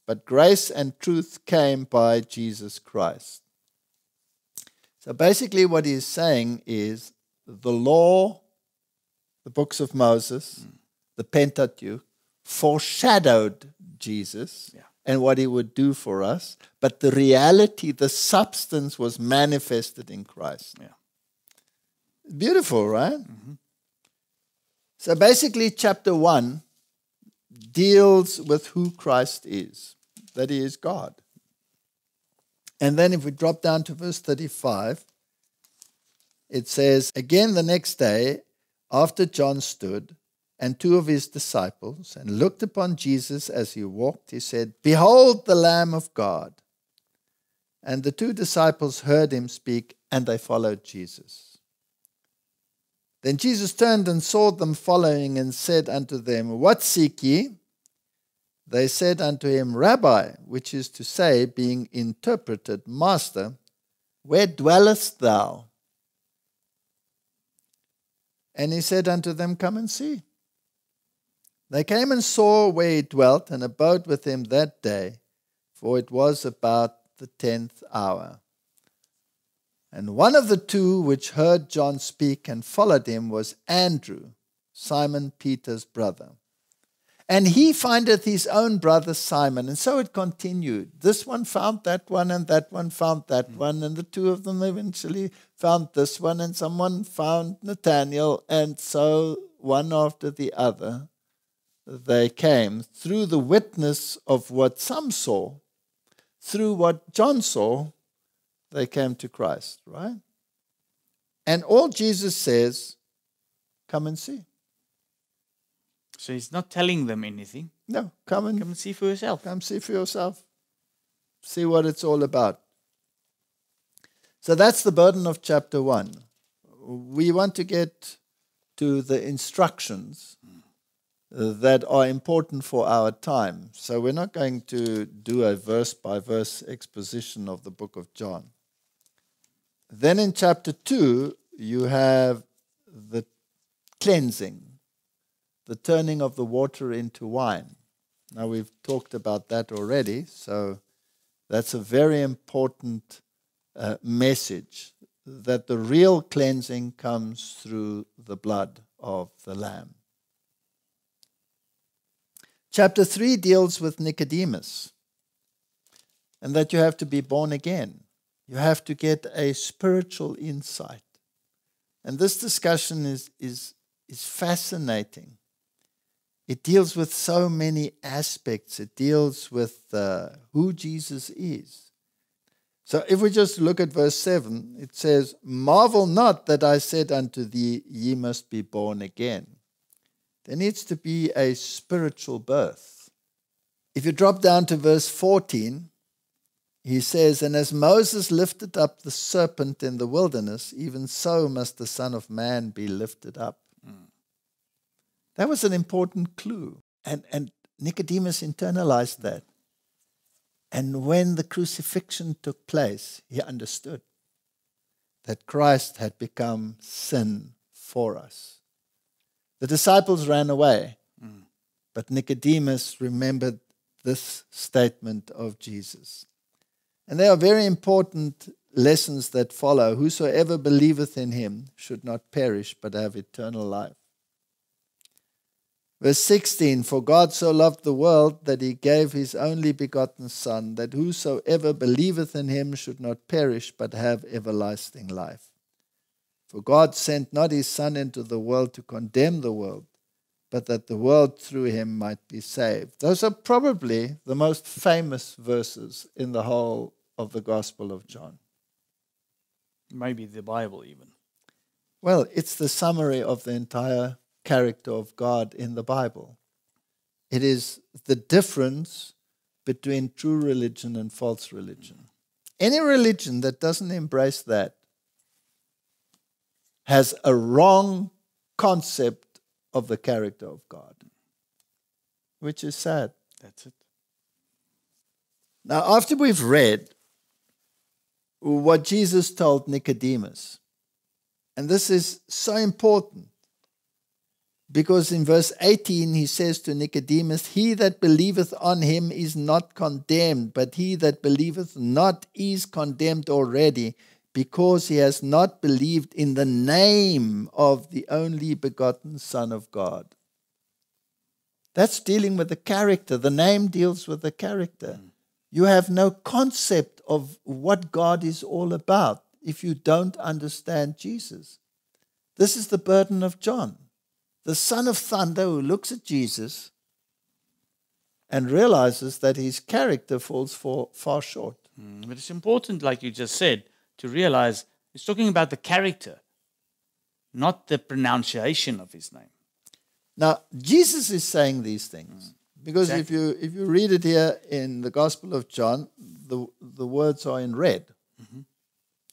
but grace and truth came by Jesus Christ. So basically, what he's saying is the law, the books of Moses, mm. the Pentateuch, foreshadowed Jesus yeah. and what he would do for us, but the reality, the substance was manifested in Christ. Yeah. Beautiful, right? Mm-hmm. So basically, chapter 1 deals with who Christ is, that he is God. And then if we drop down to verse 35, it says, Again the next day, after John stood, and two of his disciples, and looked upon Jesus as he walked, he said, Behold the Lamb of God. And the two disciples heard him speak, and they followed Jesus. Then Jesus turned and saw them following, and said unto them, What seek ye? They said unto him, Rabbi, which is to say, being interpreted, Master, where dwellest thou? And he said unto them, Come and see. They came and saw where he dwelt, and abode with him that day, for it was about the tenth hour. And one of the two which heard John speak and followed him was Andrew, Simon Peter's brother. And he findeth his own brother Simon. And so it continued. This one found that one, and that one found that mm. one. And the two of them eventually found this one, and someone found Nathaniel. And so one after the other, they came through the witness of what some saw, through what John saw, they came to Christ, right? And all Jesus says, come and see. So he's not telling them anything. No, come and come and see for yourself. Come see for yourself. See what it's all about. So that's the burden of chapter one. We want to get to the instructions that are important for our time. So we're not going to do a verse by verse exposition of the book of John. Then in chapter 2, you have the cleansing the turning of the water into wine. Now, we've talked about that already, so that's a very important uh, message that the real cleansing comes through the blood of the Lamb. Chapter 3 deals with Nicodemus and that you have to be born again. You have to get a spiritual insight. And this discussion is, is, is fascinating it deals with so many aspects. It deals with uh, who Jesus is. So if we just look at verse 7, it says, Marvel not that I said unto thee, Ye must be born again. There needs to be a spiritual birth. If you drop down to verse 14, he says, And as Moses lifted up the serpent in the wilderness, even so must the Son of Man be lifted up that was an important clue. And, and Nicodemus internalized that. And when the crucifixion took place, he understood that Christ had become sin for us. The disciples ran away, mm. but Nicodemus remembered this statement of Jesus. And there are very important lessons that follow. Whosoever believeth in him should not perish, but have eternal life. Verse 16 For God so loved the world that he gave his only begotten Son, that whosoever believeth in him should not perish, but have everlasting life. For God sent not his Son into the world to condemn the world, but that the world through him might be saved. Those are probably the most famous verses in the whole of the Gospel of John. Maybe the Bible, even. Well, it's the summary of the entire character of God in the Bible. It is the difference between true religion and false religion. Any religion that doesn't embrace that has a wrong concept of the character of God, which is sad. That's it. Now, after we've read what Jesus told Nicodemus, and this is so important because in verse 18 he says to Nicodemus, He that believeth on him is not condemned, but he that believeth not is condemned already, because he has not believed in the name of the only begotten Son of God. That's dealing with the character. The name deals with the character. You have no concept of what God is all about if you don't understand Jesus. This is the burden of John the son of thunder who looks at Jesus and realizes that his character falls for, far short. Mm, but it's important, like you just said, to realize he's talking about the character, not the pronunciation of his name. Now, Jesus is saying these things. Mm. Because exactly. if you if you read it here in the Gospel of John, the, the words are in red. Mm-hmm.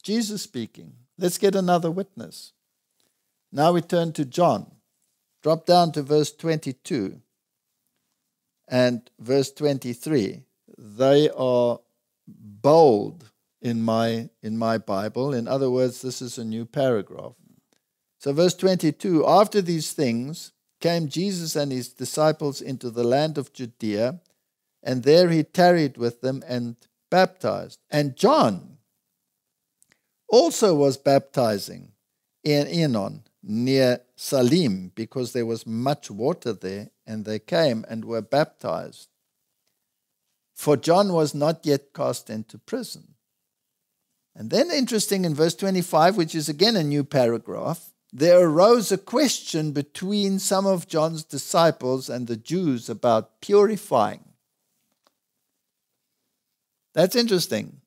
Jesus speaking. Let's get another witness. Now we turn to John. Drop down to verse 22 and verse 23. They are bold in my in my Bible. In other words, this is a new paragraph. So verse 22, after these things came Jesus and his disciples into the land of Judea, and there he tarried with them and baptized. And John also was baptizing in Aenon near Salim because there was much water there, and they came and were baptized. For John was not yet cast into prison. And then, interesting in verse 25, which is again a new paragraph, there arose a question between some of John's disciples and the Jews about purifying. That's interesting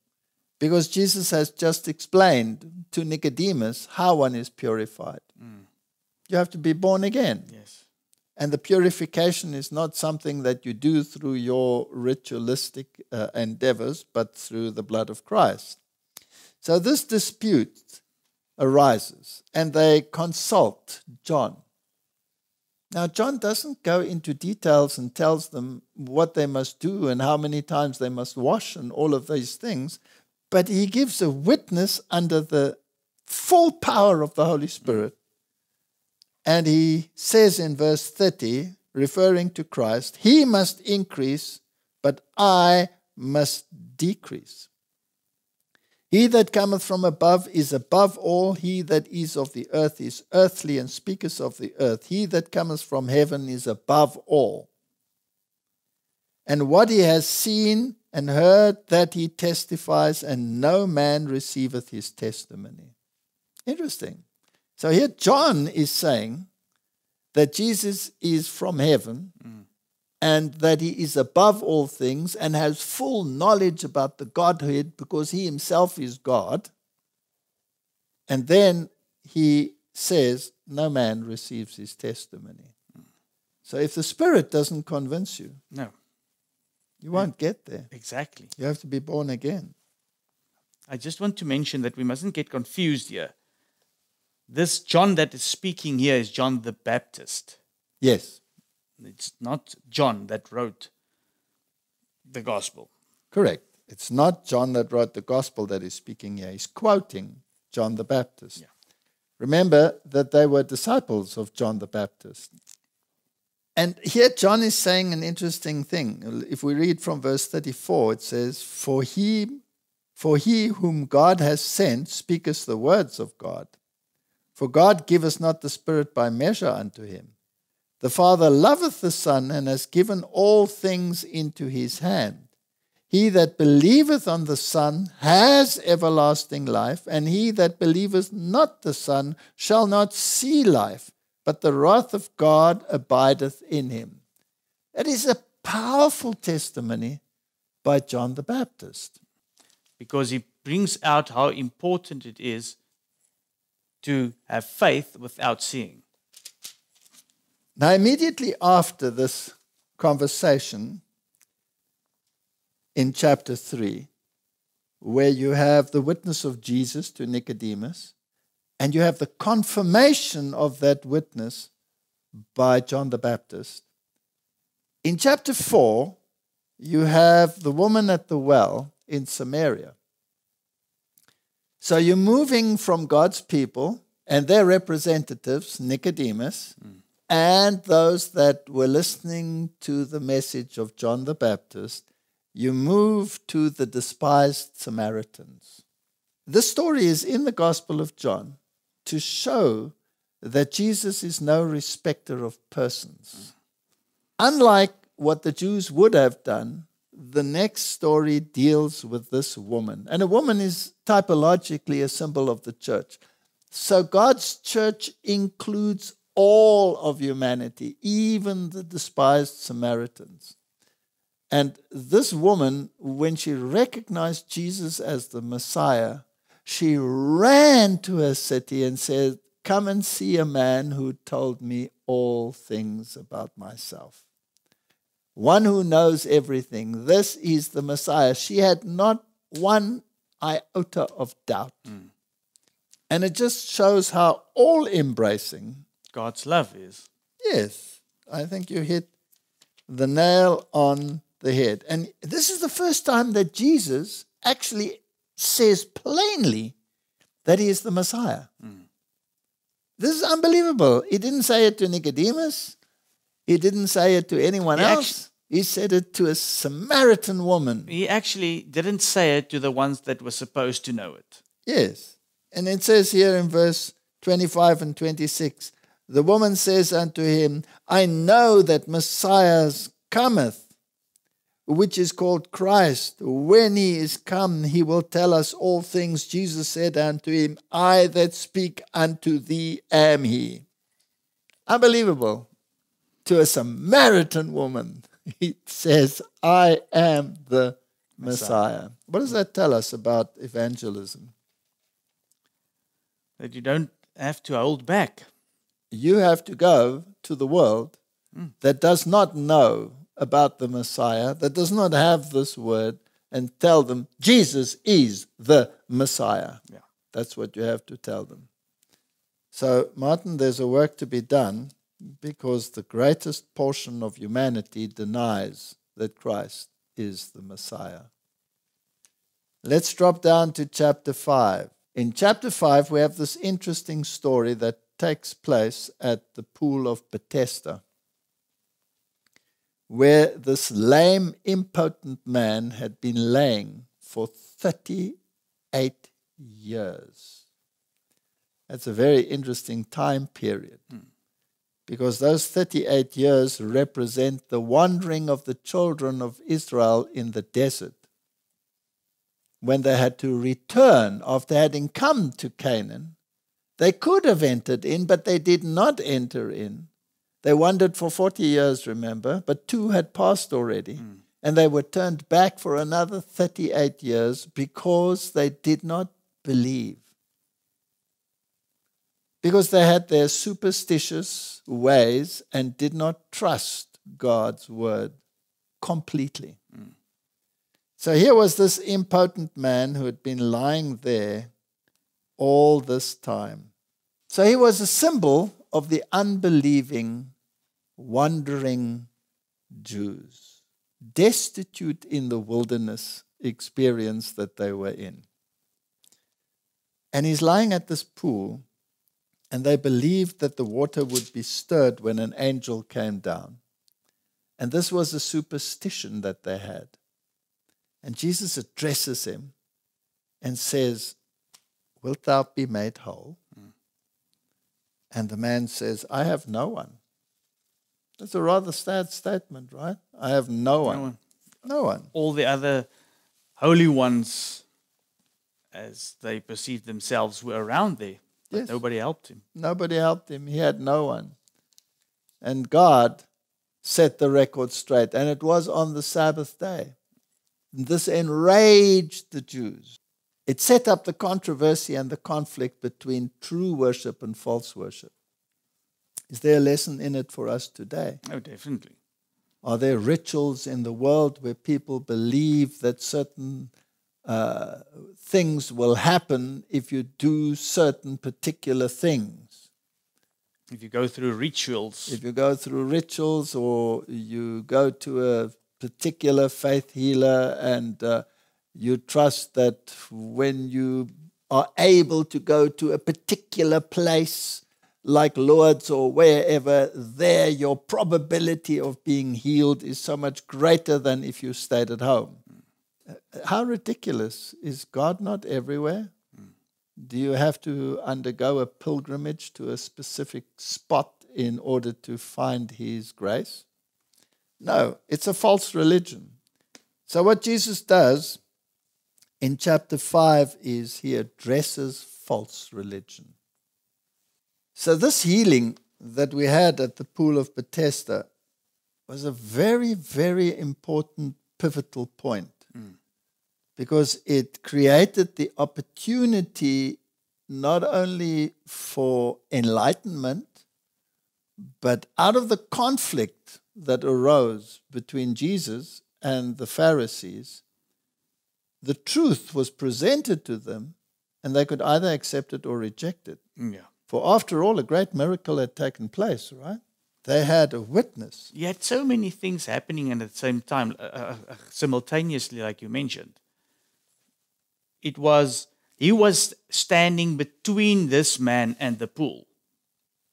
because Jesus has just explained to Nicodemus how one is purified. Mm. You have to be born again. Yes. And the purification is not something that you do through your ritualistic uh, endeavors, but through the blood of Christ. So this dispute arises, and they consult John. Now, John doesn't go into details and tells them what they must do and how many times they must wash and all of these things, but he gives a witness under the full power of the Holy Spirit. And he says in verse 30, referring to Christ, He must increase, but I must decrease. He that cometh from above is above all. He that is of the earth is earthly and speaketh of the earth. He that cometh from heaven is above all. And what he has seen and heard, that he testifies, and no man receiveth his testimony. Interesting. So here John is saying that Jesus is from heaven mm. And that he is above all things and has full knowledge about the Godhead because he himself is God. And then he says, No man receives his testimony. Mm. So if the Spirit doesn't convince you, no you won't get there. Exactly. You have to be born again. I just want to mention that we mustn't get confused here. This John that is speaking here is John the Baptist. Yes. It's not John that wrote the gospel. Correct. It's not John that wrote the gospel that is speaking here. He's quoting John the Baptist. Yeah. Remember that they were disciples of John the Baptist. And here John is saying an interesting thing. If we read from verse 34, it says, For he, for he whom God has sent speaketh the words of God. For God giveth not the Spirit by measure unto him. The Father loveth the Son and has given all things into his hand. He that believeth on the Son has everlasting life, and he that believeth not the Son shall not see life, but the wrath of God abideth in him. That is a powerful testimony by John the Baptist. Because he brings out how important it is to have faith without seeing. Now, immediately after this conversation, in chapter 3, where you have the witness of Jesus to Nicodemus, and you have the confirmation of that witness by John the Baptist. In chapter 4, you have the woman at the well in Samaria. So you're moving from God's people and their representatives, Nicodemus, mm. And those that were listening to the message of John the Baptist you move to the despised Samaritans. This story is in the Gospel of John to show that Jesus is no respecter of persons. Unlike what the Jews would have done, the next story deals with this woman. And a woman is typologically a symbol of the church. So God's church includes all of humanity, even the despised Samaritans. And this woman, when she recognized Jesus as the Messiah, she ran to her city and said, Come and see a man who told me all things about myself. One who knows everything. This is the Messiah. She had not one iota of doubt. Mm. And it just shows how all embracing God's love is. Yes, I think you hit the nail on the head. And this is the first time that Jesus actually says plainly that he is the Messiah. Mm. This is unbelievable. He didn't say it to Nicodemus, he didn't say it to anyone he else. He said it to a Samaritan woman. He actually didn't say it to the ones that were supposed to know it. Yes. And it says here in verse 25 and 26 the woman says unto him, I know that Messiah cometh which is called Christ. When he is come, he will tell us all things. Jesus said unto him, I that speak unto thee am he. Unbelievable. To a Samaritan woman, *laughs* he says, I am the Messiah. Messiah. What does that tell us about evangelism? That you don't have to hold back. You have to go to the world mm. that does not know about the Messiah that does not have this word and tell them Jesus is the Messiah. Yeah. That's what you have to tell them. So, Martin, there's a work to be done because the greatest portion of humanity denies that Christ is the Messiah. Let's drop down to chapter 5. In chapter 5, we have this interesting story that takes place at the pool of Bethesda where this lame, impotent man had been laying for 38 years. That's a very interesting time period mm. because those 38 years represent the wandering of the children of Israel in the desert when they had to return after having come to Canaan. They could have entered in, but they did not enter in they wandered for 40 years, remember, but two had passed already. Mm. And they were turned back for another 38 years because they did not believe. Because they had their superstitious ways and did not trust God's word completely. Mm. So here was this impotent man who had been lying there all this time. So he was a symbol of the unbelieving wandering Jews, destitute in the wilderness experience that they were in. And he's lying at this pool, and they believed that the water would be stirred when an angel came down. And this was a superstition that they had. And Jesus addresses him and says, Wilt thou be made whole? Mm. And the man says, I have no one. That's a rather sad statement, right? I have no one. No one. No one. All the other holy ones, as they perceived themselves, were around there. Yes. Nobody helped him. Nobody helped him. He had no one. And God set the record straight. And it was on the Sabbath day. This enraged the Jews. It set up the controversy and the conflict between true worship and false worship. Is there a lesson in it for us today? Oh, definitely. Are there rituals in the world where people believe that certain uh, things will happen if you do certain particular things? If you go through rituals. If you go through rituals or you go to a particular faith healer and uh, you trust that when you are able to go to a particular place like Lourdes or wherever, there your probability of being healed is so much greater than if you stayed at home. Uh, how ridiculous. Is God not everywhere? Do you have to undergo a pilgrimage to a specific spot in order to find His grace? No, it's a false religion. So, what Jesus does in chapter 5 is he addresses false religion. So, this healing that we had at the pool of Bethesda was a very, very important pivotal point mm. because it created the opportunity not only for enlightenment, but out of the conflict that arose between Jesus and the Pharisees, the truth was presented to them and they could either accept it or reject it. Mm, yeah. For after all, a great miracle had taken place, right? They had a witness. You had so many things happening and at the same time, uh, uh, uh, simultaneously, like you mentioned. It was, he was standing between this man and the pool.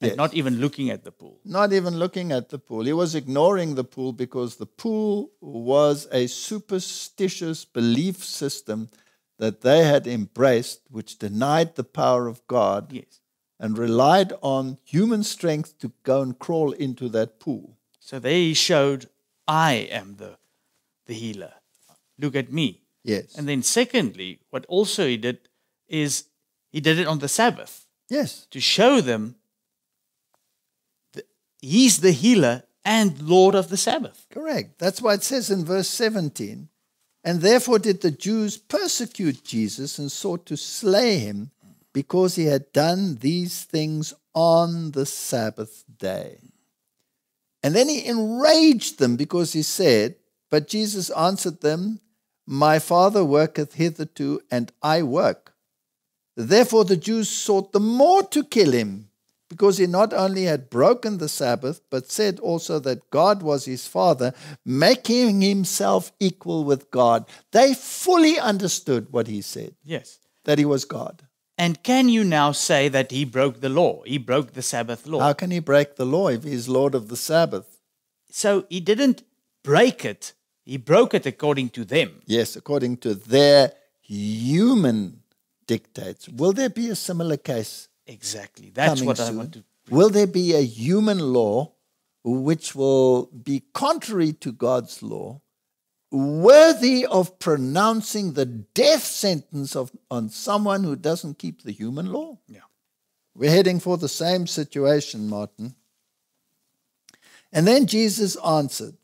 And yes. not even looking at the pool. Not even looking at the pool. He was ignoring the pool because the pool was a superstitious belief system that they had embraced, which denied the power of God. Yes and relied on human strength to go and crawl into that pool. So they showed, I am the, the healer. Look at me. Yes. And then, secondly, what also he did is he did it on the Sabbath. Yes. To show them he's the healer and Lord of the Sabbath. Correct. That's why it says in verse 17 And therefore did the Jews persecute Jesus and sought to slay him because he had done these things on the Sabbath day. And then he enraged them because he said, But Jesus answered them, My Father worketh hitherto, and I work. Therefore the Jews sought the more to kill him, because he not only had broken the Sabbath, but said also that God was his Father, making himself equal with God. They fully understood what he said. Yes. That he was God. And can you now say that he broke the law? He broke the Sabbath law. How can he break the law if he's Lord of the Sabbath? So he didn't break it, he broke it according to them. Yes, according to their human dictates. Will there be a similar case? Exactly. That's what soon? I want to. Will there be a human law which will be contrary to God's law worthy of pronouncing the death sentence of, on someone who doesn't keep the human law. Yeah. We're heading for the same situation, Martin. And then Jesus answered,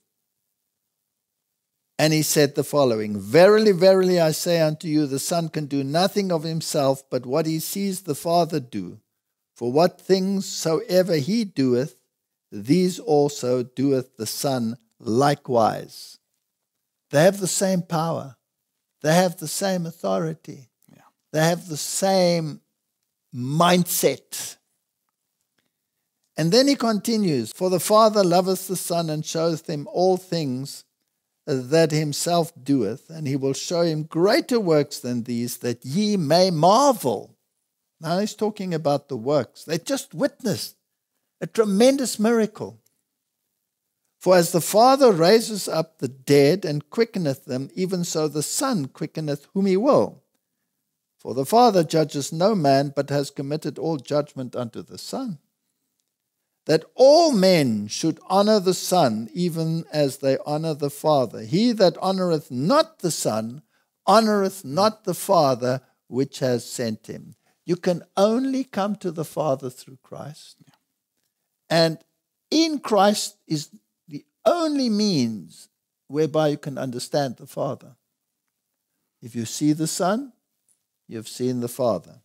and he said the following Verily, verily, I say unto you, the Son can do nothing of himself but what he sees the Father do. For what things soever he doeth, these also doeth the Son likewise. They have the same power. They have the same authority. Yeah. They have the same mindset. And then he continues For the Father loveth the Son and showeth him all things that himself doeth, and he will show him greater works than these, that ye may marvel. Now he's talking about the works. They just witnessed a tremendous miracle. For as the Father raises up the dead and quickeneth them, even so the Son quickeneth whom he will. For the Father judges no man, but has committed all judgment unto the Son that all men should honor the Son, even as they honor the Father. He that honoreth not the Son honoreth not the Father which has sent him. You can only come to the Father through Christ. And in Christ is the only means whereby you can understand the Father. If you see the Son, you've seen the Father.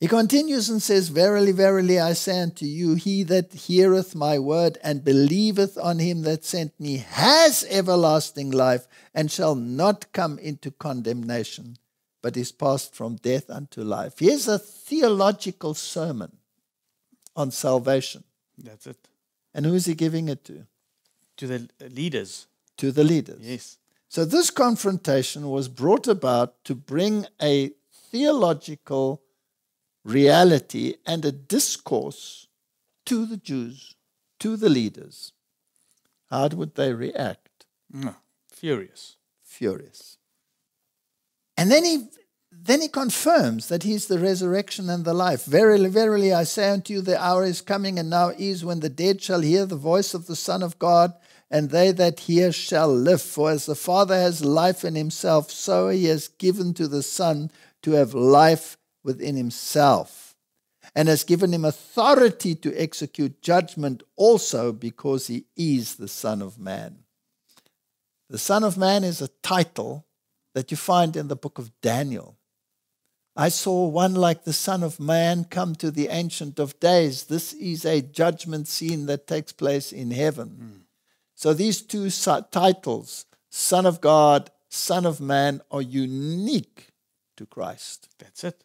He continues and says, Verily, verily, I say unto you, he that heareth my word and believeth on him that sent me has everlasting life and shall not come into condemnation, but is passed from death unto life. Here's a theological sermon on salvation. That's it. And who is he giving it to? To the leaders. To the leaders. Yes. So this confrontation was brought about to bring a theological reality and a discourse to the Jews, to the leaders. How would they react? Mm, furious. Furious. And then he then he confirms that he's the resurrection and the life. Verily, verily, I say unto you, the hour is coming, and now is when the dead shall hear the voice of the Son of God, and they that hear shall live. For as the Father has life in himself, so he has given to the Son to have life within himself and has given him authority to execute judgment also because he is the Son of Man. The Son of Man is a title that you find in the book of Daniel. I saw one like the Son of Man come to the Ancient of Days. This is a judgment scene that takes place in heaven. Mm. So these two titles, Son of God, Son of Man, are unique to Christ. That's it.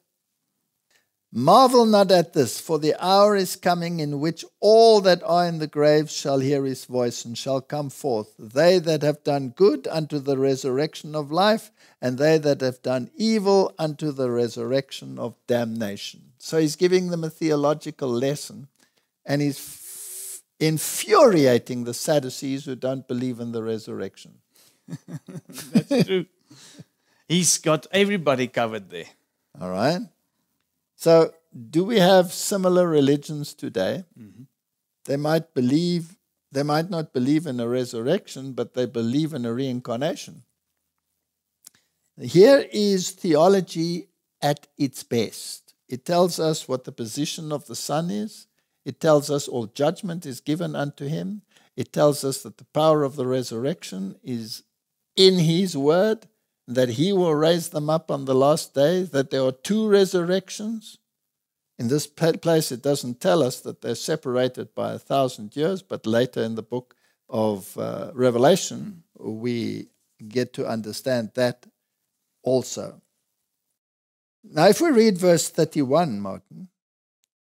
Marvel not at this, for the hour is coming in which all that are in the graves shall hear his voice and shall come forth, they that have done good unto the resurrection of life, and they that have done evil unto the resurrection of damnation. So he's giving them a theological lesson, and he's f- infuriating the Sadducees who don't believe in the resurrection. *laughs* That's true. He's got everybody covered there. All right. So, do we have similar religions today? Mm-hmm. They might believe, they might not believe in a resurrection, but they believe in a reincarnation. Here is theology at its best. It tells us what the position of the Son is. It tells us all judgment is given unto him. It tells us that the power of the resurrection is in his word that he will raise them up on the last day, that there are two resurrections. In this place, it doesn't tell us that they're separated by a thousand years, but later in the book of uh, Revelation, we get to understand that also. Now, if we read verse 31, Martin,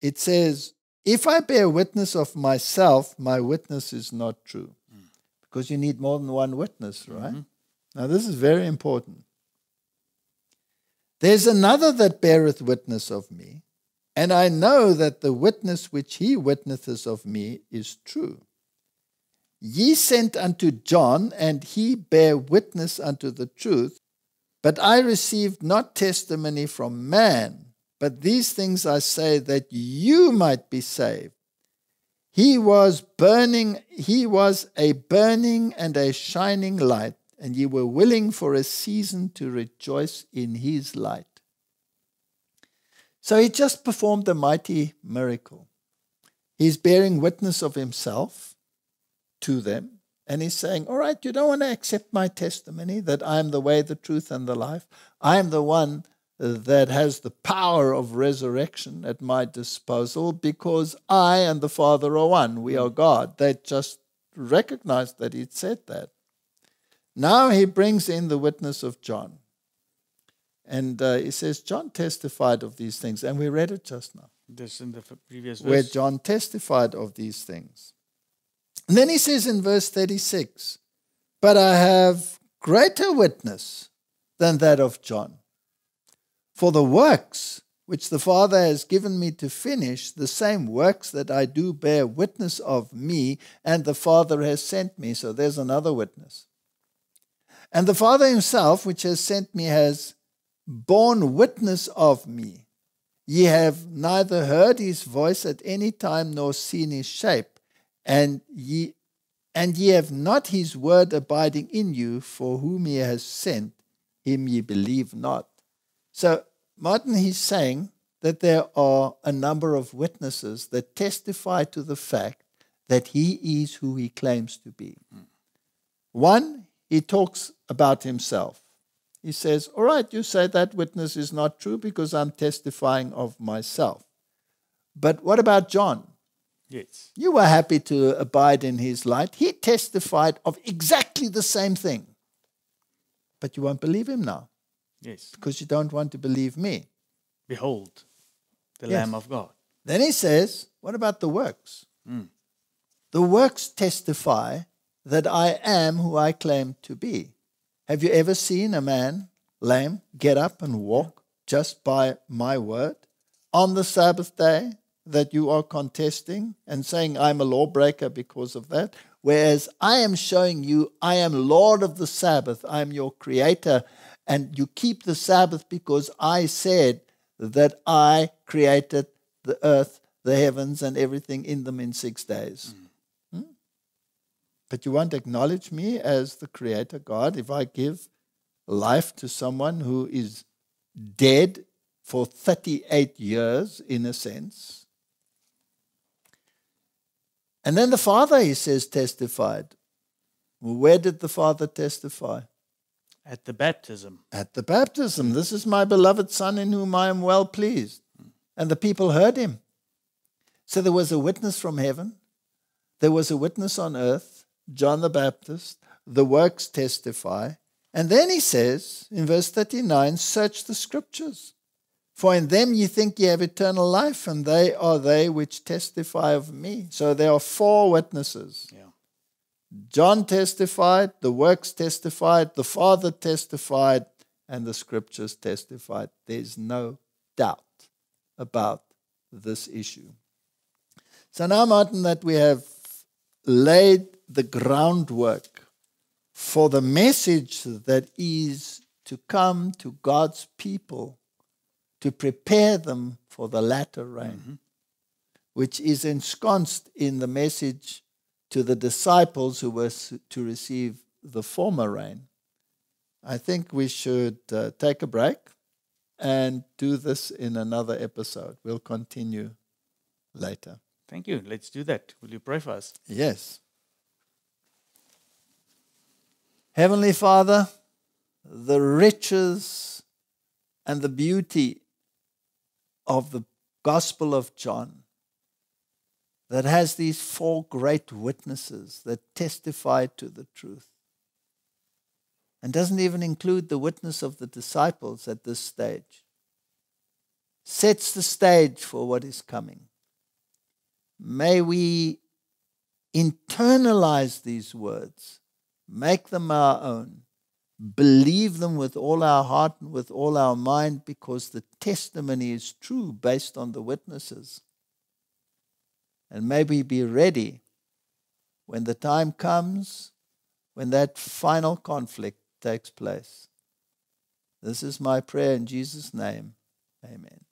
it says, If I bear witness of myself, my witness is not true. Mm. Because you need more than one witness, right? Mm-hmm. Now, this is very important. There's another that beareth witness of me, and I know that the witness which he witnesseth of me is true. Ye sent unto John, and he bare witness unto the truth, but I received not testimony from man, but these things I say that you might be saved. He was burning, he was a burning and a shining light and ye were willing for a season to rejoice in his light. So he just performed a mighty miracle. He's bearing witness of himself to them, and he's saying, All right, you don't want to accept my testimony that I am the way, the truth, and the life. I am the one that has the power of resurrection at my disposal because I and the Father are one. We are God. They just recognized that he'd said that. Now he brings in the witness of John. And uh, he says, John testified of these things, and we read it just now. This in the previous where. John testified of these things. And then he says in verse 36 But I have greater witness than that of John. For the works which the Father has given me to finish, the same works that I do bear witness of me, and the Father has sent me. So there's another witness. And the Father himself, which has sent me, has borne witness of me. Ye have neither heard his voice at any time nor seen his shape, and ye and ye have not his word abiding in you, for whom he has sent, him ye believe not. So Martin he's saying that there are a number of witnesses that testify to the fact that he is who he claims to be. Hmm. One, he talks about himself. He says, All right, you say that witness is not true because I'm testifying of myself. But what about John? yes. You were happy to abide in his light. He testified of exactly the same thing. But you won't believe him now Yes. because you don't want to believe me. Behold, the Yes. Lamb of God. Then he says, What about the works? Mm. The works testify that I am who I claim to be. Have you ever seen a man, lame, get up and walk just by my word? On the Sabbath day that you are contesting and saying, I'm a lawbreaker because of that, whereas I am showing you, I am Lord of the Sabbath, I am your creator, and you keep the Sabbath because I said that I created the earth, the heavens, and everything in them in six days. Hmm? But you won't acknowledge me as the creator God if I give life to someone who is dead for 38 years, in a sense. And then the Father, he says, testified. Well, where did the Father testify? At the baptism. At the baptism. This is my beloved Son in whom I am well pleased. And the people heard him. So there was a witness from heaven, there was a witness on earth, John the Baptist, the works testify. And then he says in verse 39 Search the scriptures, for in them ye think ye have eternal life, and they are they which testify of me. So there are four witnesses. Yeah. John testified, the works testified, the Father testified, and the scriptures testified. There's no doubt about this issue. So now, Martin, that we have laid the groundwork for the message that is to come to God's people to prepare them for the latter rain, which is ensconced in the message to the disciples who were to receive the former rain. I think we should uh, take a break and do this in another episode. We'll continue later. Thank you. Let's do that. Will you pray for us? Yes. Heavenly Father, the riches and the beauty of the Gospel of John that has these four great witnesses that testify to the truth and doesn't even include the witness of the disciples at this stage sets the stage for what is coming. May we internalize these words, make them our own, believe them with all our heart and with all our mind, because the testimony is true based on the witnesses. And may we be ready when the time comes, when that final conflict takes place. This is my prayer in Jesus' name. Amen. Amen.